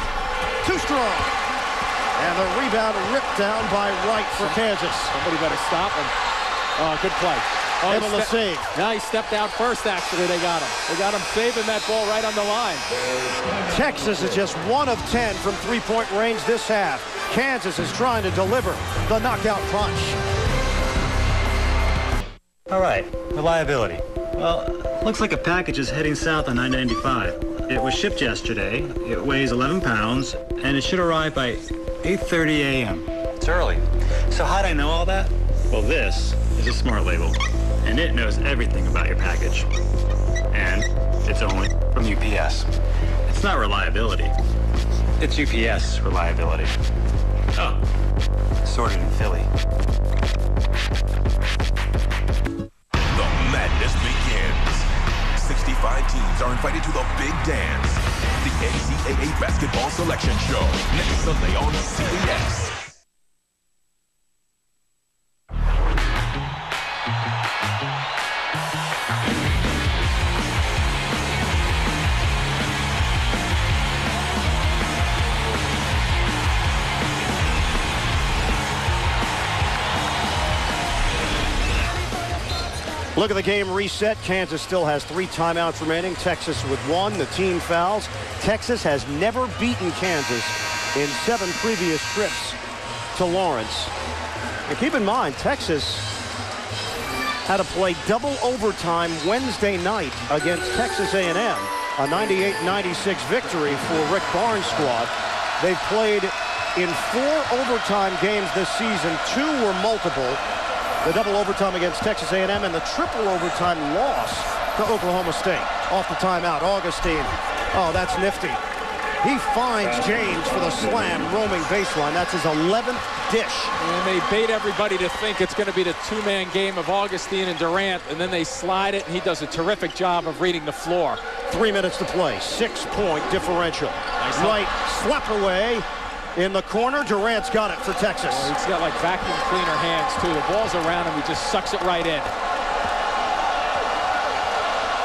Too strong. And the rebound ripped down by Wright for Kansas. Somebody better stop him. Oh, good play. Oh, able to save. Now he stepped out first, actually. They got him. They got him saving that ball right on the line. Texas is just one of 10 from three-point range this half. Kansas is trying to deliver the knockout punch. All right, reliability. Well, looks like a package is heading south on 995. It was shipped yesterday. It weighs 11 pounds, and it should arrive by 8.30 a.m. It's early. So how'd I know all that? Well, this is a smart label and it knows everything about your package. And it's only from UPS. It's not reliability. It's UPS reliability. Oh, sorted in Philly. Selection Show next Sunday on CBS. Look at the game reset. Kansas still has three timeouts remaining. Texas with one. The team fouls. Texas has never beaten Kansas in seven previous trips to Lawrence. And keep in mind, Texas had to play double overtime Wednesday night against Texas A&M, a 98-96 victory for Rick Barnes' squad. They've played in four overtime games this season. Two were multiple the double overtime against Texas A&M and the triple overtime loss to Oklahoma State. Off the timeout, Augustin. Oh, that's nifty. He finds James for the slam, roaming baseline. That's his 11th dish. And they bait everybody to think it's going to be the two-man game of Augustin and Durant, and then they slide it, and he does a terrific job of reading the floor. Three minutes to play, six-point differential. Nice right, slapped away, in the corner. Durant's got it for Texas. Oh, he's got like vacuum cleaner hands, too. The ball's around him. He just sucks it right in.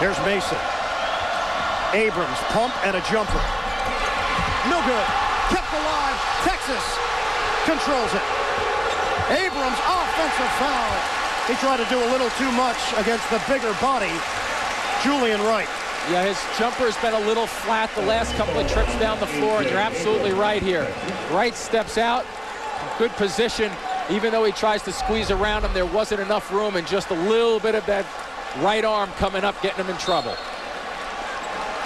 Here's Mason. Abrams, pump and a jumper. No good. Kept alive. Texas controls it. Abrams, offensive foul. He tried to do a little too much against the bigger body, Julian Wright. Yeah, his jumper has been a little flat the last couple of trips down the floor, and you're absolutely right here. Wright steps out, good position. Even though he tries to squeeze around him, there wasn't enough room, and just a little bit of that right arm coming up, getting him in trouble.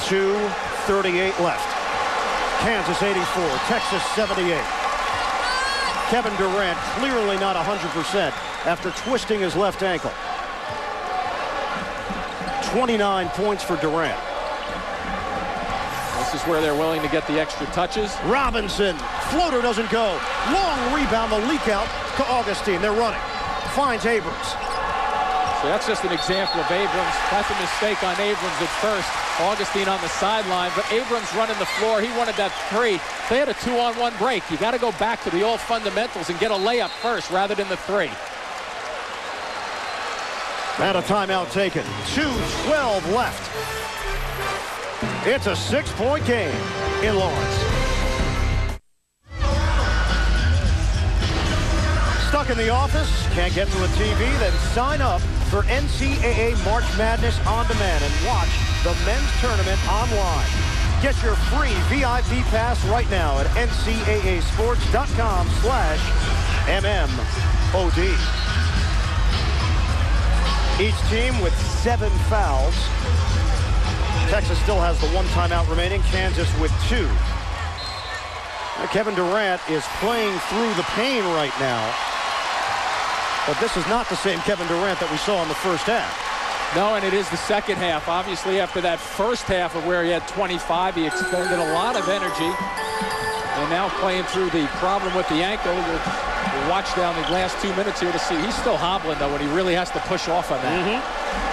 2.38 left. Kansas 84, Texas 78. Kevin Durant clearly not 100% after twisting his left ankle. 29 points for Durant. This is where they're willing to get the extra touches. Robinson, floater doesn't go. Long rebound, the leak out to Augustin. They're running. Finds Abrams. So that's just an example of Abrams. That's a mistake on Abrams at first. Augustin on the sideline, but Abrams running the floor. He wanted that three. They had a two-on-one break. You got to go back to the old fundamentals and get a layup first rather than the three. And a timeout taken. 2-12 left. It's a six-point game in Lawrence. Stuck in the office? Can't get to the TV? Then sign up for NCAA March Madness On Demand and watch the men's tournament online. Get your free VIP pass right now at ncaasports.com slash MMOD. Each team with seven fouls. Texas still has the one timeout remaining. Kansas with two. Kevin Durant is playing through the pain right now. But this is not the same Kevin Durant that we saw in the first half. No, and it is the second half. Obviously, after that first half of where he had 25, he expended a lot of energy. And now playing through the problem with the ankle. We'll, watch down the last two minutes here to see. He's still hobbling, though, when he really has to push off on that. Mm -hmm.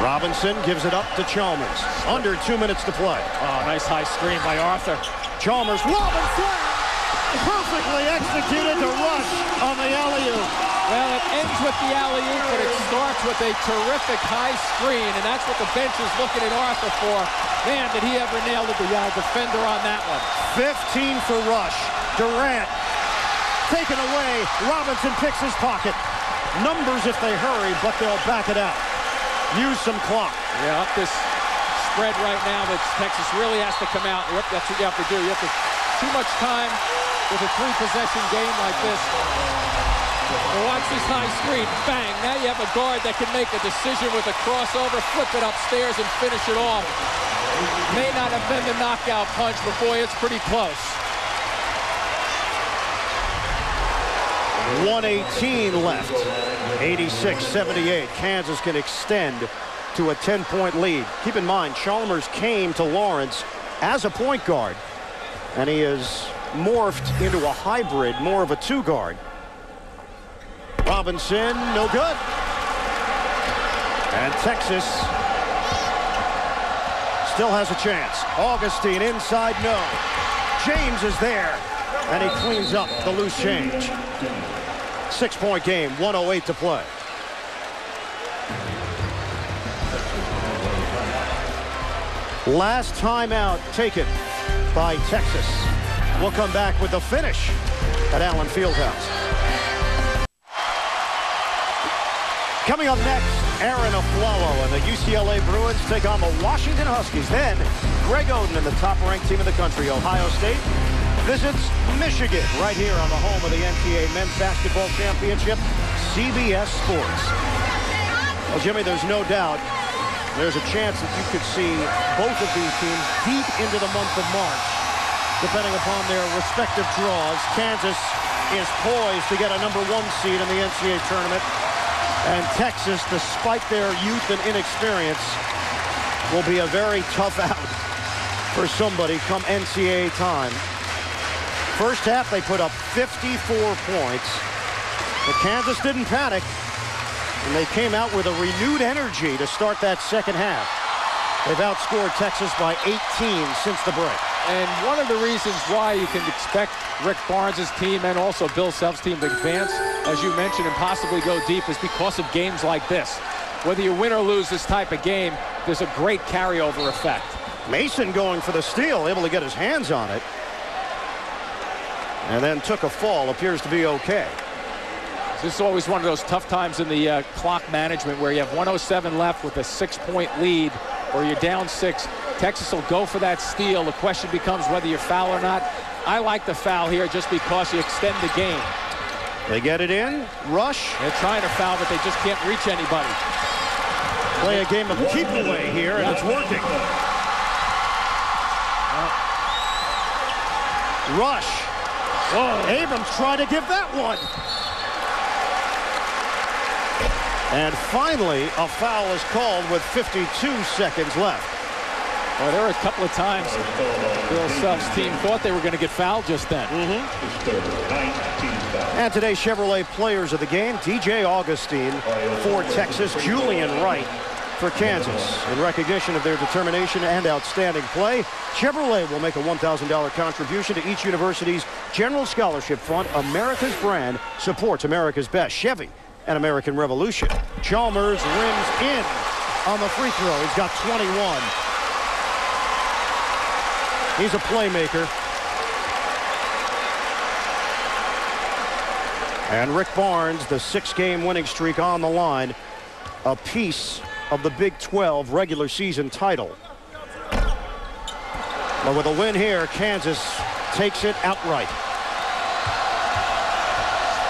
Robinson gives it up to Chalmers. Under two minutes to play. Oh, nice high screen by Arthur. Chalmers, Robinson! Perfectly executed to rush on the alley-oop. Well, it ends with the alley-oop, but it starts with a terrific high screen, and that's what the bench is looking at Arthur for. Man, did he ever nail the uh, defender on that one. 15 for Rush. Durant taken away. Robinson picks his pocket. Numbers if they hurry, but they'll back it out. Use some clock. Yeah, up this spread right now that Texas really has to come out. Yep, that's what you have to do. You have to too much time with a three-possession game like this. Watch this high screen. Bang. Now you have a guard that can make a decision with a crossover, flip it upstairs, and finish it off. May not have been the knockout punch, but boy, it's pretty close. 118 left. 86-78. Kansas can extend to a 10-point lead. Keep in mind, Chalmers came to Lawrence as a point guard, and he is morphed into a hybrid, more of a two-guard. Robinson, no good. And Texas still has a chance. Augustin inside, no. James is there, and he cleans up the loose change. Six-point game, 108 to play. Last timeout taken by Texas. We'll come back with the finish at Allen Fieldhouse. Coming up next, Arron Afflalo and the UCLA Bruins take on the Washington Huskies. Then, Greg Oden and the top-ranked team in the country, Ohio State, visits Michigan right here on the home of the NCAA Men's Basketball Championship, CBS Sports. Well, Jimmy, there's no doubt there's a chance that you could see both of these teams deep into the month of March, depending upon their respective draws. Kansas is poised to get a number one seed in the NCAA tournament. And Texas, despite their youth and inexperience, will be a very tough out for somebody come NCAA time. First half, they put up 54 points. But Kansas didn't panic. And they came out with a renewed energy to start that second half. They've outscored Texas by 18 since the break. And one of the reasons why you can expect Rick Barnes' team and also Bill Self's team to advance, as you mentioned, and possibly go deep is because of games like this. Whether you win or lose this type of game, there's a great carryover effect. Mason going for the steal, able to get his hands on it. And then took a fall, appears to be okay. This is always one of those tough times in the uh, clock management where you have 107 left with a six-point lead or you're down six. Texas will go for that steal. The question becomes whether you foul or not. I like the foul here just because you extend the game. They get it in. Rush. They're trying to foul, but they just can't reach anybody. Play a game of keep away here, and it's working. Rush. Whoa. Abrams trying to give that one. And finally, a foul is called with 52 seconds left. Well, there were a couple of times Bill Self's team thought they were going to get fouled just then. Mm -hmm. And today's Chevrolet players of the game, DJ Augustin for Texas, Julian Wright for Kansas. In recognition of their determination and outstanding play, Chevrolet will make a $1,000 contribution to each university's general scholarship fund. America's brand supports America's best. Chevy and American Revolution. Chalmers rims in on the free throw. He's got 21. He's a playmaker. And Rick Barnes, the six-game winning streak on the line, a piece of the Big 12 regular season title. But with a win here, Kansas takes it outright.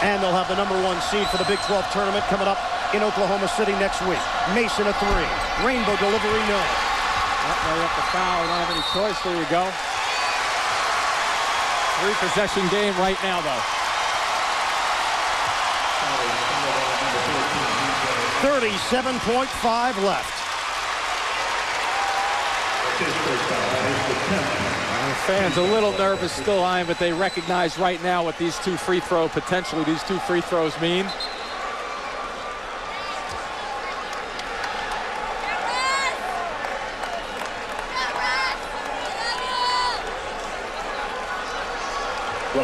And they'll have the number one seed for the Big 12 tournament coming up in Oklahoma City next week. Mason a three. Rainbow delivery, no. Well, they have to foul. We don't have any choice. There you go. Three possession game right now, though. 37.5 left. Fans a little nervous still, Ian, but they recognize right now what these two free throw, potentially these two free throws mean.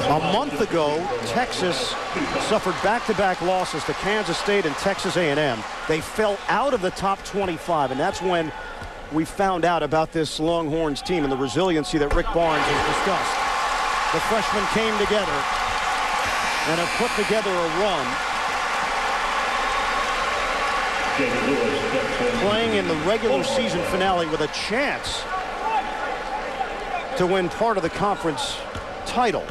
A month ago, Texas suffered back-to-back losses to Kansas State and Texas A&M. They fell out of the top 25, and that's when we found out about this Longhorns team and the resiliency that Rick Barnes has discussed. The freshmen came together and have put together a run. Playing in the regular season finale with a chance to win part of the conference title.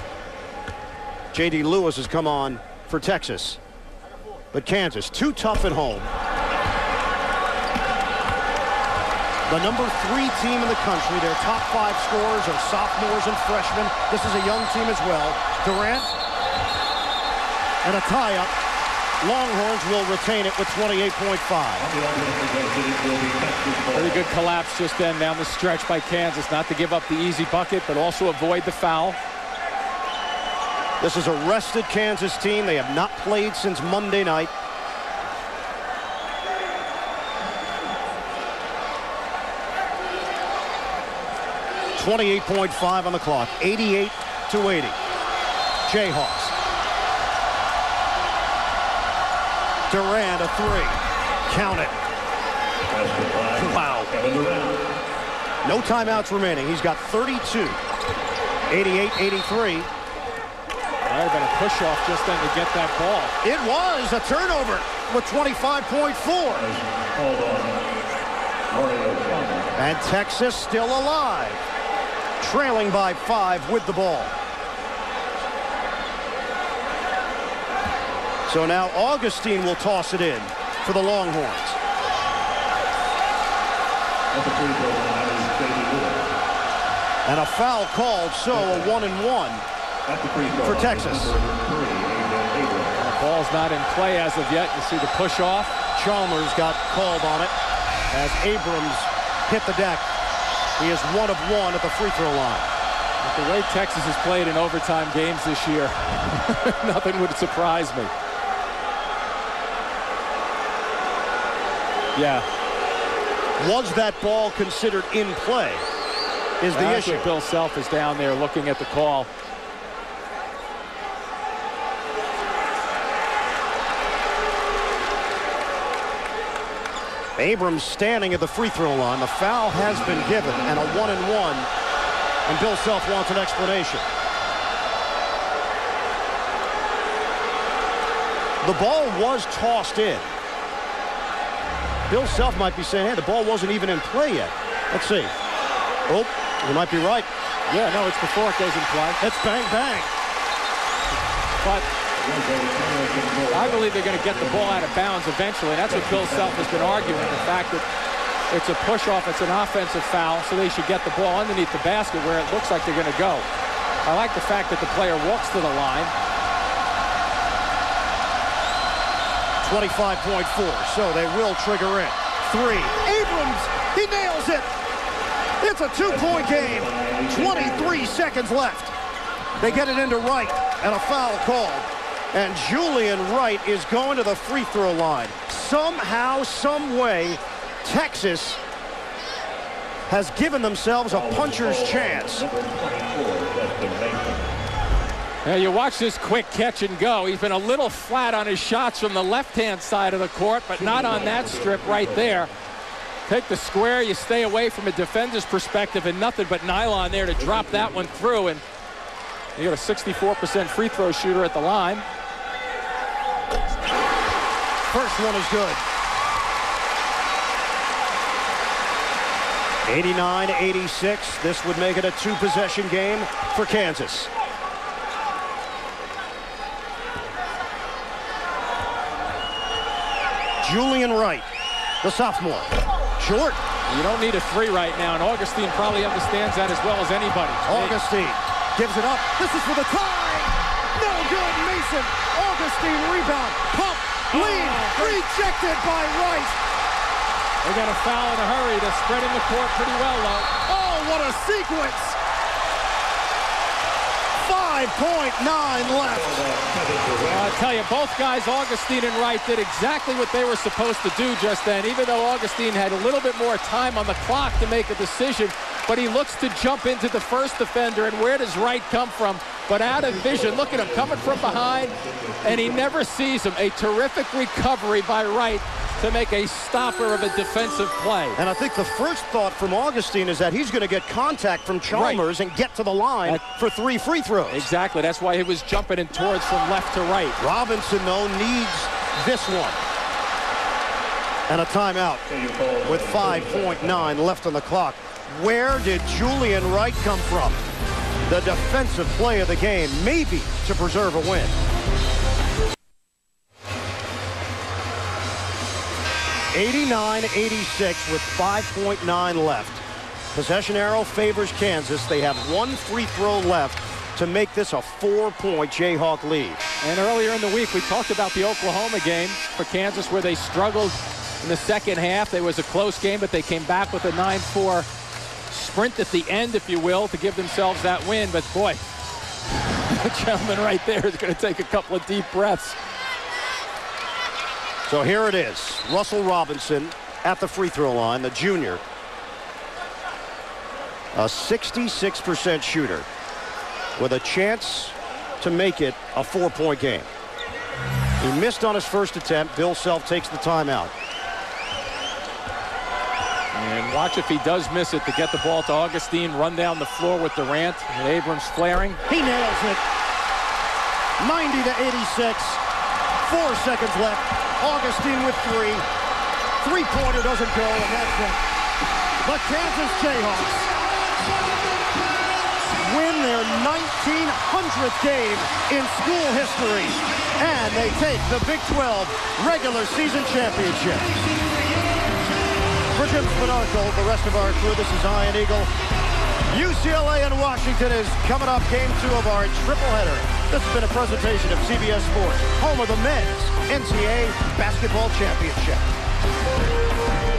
J.D. Lewis has come on for Texas. But Kansas, too tough at home. The number three team in the country. Their top five scorers are sophomores and freshmen. This is a young team as well. Durant and a tie-up. Longhorns will retain it with 28.5. Very good collapse just then down the stretch by Kansas. Not to give up the easy bucket, but also avoid the foul. This is a rested Kansas team. They have not played since Monday night. Twenty-eight point five on the clock. Eighty-eight to eighty. Jayhawks. Durant a three. Count it. Wow. No timeouts remaining. He's got 32. 88-83. Might have been a push-off just then to get that ball. It was a turnover with 25.4. And Texas still alive. Trailing by five with the ball. So now Augustin will toss it in for the Longhorns. And a foul called, so a one and one for Texas. The ball's not in play as of yet. You see the push off. Chalmers got called on it as Abrams hit the deck. He is one of one at the free throw line. With the way Texas has played in overtime games this year, nothing would surprise me. Yeah. Was that ball considered in play is the That's issue. Bill Self is down there looking at the call. Abrams standing at the free throw line. The foul has been given and a one and one. And Bill Self wants an explanation. The ball was tossed in. Bill Self might be saying, hey, the ball wasn't even in play yet. Let's see. Oh, you might be right. Yeah, no, it's before it goes in play. It's bang, bang. But I believe they're going to get the ball out of bounds eventually. That's what Bill Self has been arguing, the fact that it's a push-off, it's an offensive foul, so they should get the ball underneath the basket where it looks like they're going to go. I like the fact that the player walks to the line. 25.4, so they will trigger in. Three. Abrams, he nails it. It's a two-point game. 23 seconds left. They get it into right, and a foul called. And Julian Wright is going to the free throw line. Somehow, some way, Texas has given themselves a puncher's chance. Now you watch this quick catch and go. He's been a little flat on his shots from the left-hand side of the court, but not on that strip right there. Take the square, you stay away from a defender's perspective, and nothing but nylon there to drop that one through. And you got a 64% free throw shooter at the line. First one is good. 89-86. This would make it a two-possession game for Kansas. Julian Wright, the sophomore. Short. You don't need a three right now, and Augustin probably understands that as well as anybody. Augustin gives it up. This is for the tie. No good, Mason. Augustin rebound. Pump. Lead. Rejected by Wright. They got a foul in a hurry. They're spreading the court pretty well, though. Oh, what a sequence. 5.9 left. Well, I tell you, both guys, Augustin and Wright, did exactly what they were supposed to do just then, even though Augustin had a little bit more time on the clock to make a decision. But he looks to jump into the first defender, and where does Wright come from? But out of vision, look at him coming from behind, and he never sees him. A terrific recovery by Wright to make a stopper of a defensive play. And I think the first thought from Augustin is that he's going to get contact from Chalmers right. and get to the line that, for three free throws. Exactly. That's why he was jumping in towards from left to right. Robinson, though, needs this one. And a timeout with 5.9 left on the clock. Where did Julian Wright come from? The defensive play of the game, maybe to preserve a win. 89-86 with 5.9 left. Possession arrow favors Kansas. They have one free throw left to make this a four-point Jayhawk lead. And earlier in the week, we talked about the Oklahoma game for Kansas where they struggled in the second half. It was a close game, but they came back with a 9-4 sprint at the end, if you will, to give themselves that win. But boy, the gentleman right there is going to take a couple of deep breaths. So here it is. Russell Robinson at the free throw line, the junior. A 66% shooter with a chance to make it a four-point game. He missed on his first attempt. Bill Self takes the timeout. And watch if he does miss it to get the ball to Augustin, run down the floor with Durant and Abrams flaring. He nails it. 90 to 86. Four seconds left. Augustin with three. Three-pointer doesn't go, and that's it. The Kansas Jayhawks win their 1900th game in school history, and they take the Big 12 regular season championship. For Jim Spanarkel, the rest of our crew, this is Ian Eagle. UCLA and Washington is coming up game two of our triple header. This has been a presentation of CBS Sports, home of the men's NCAA Basketball Championship.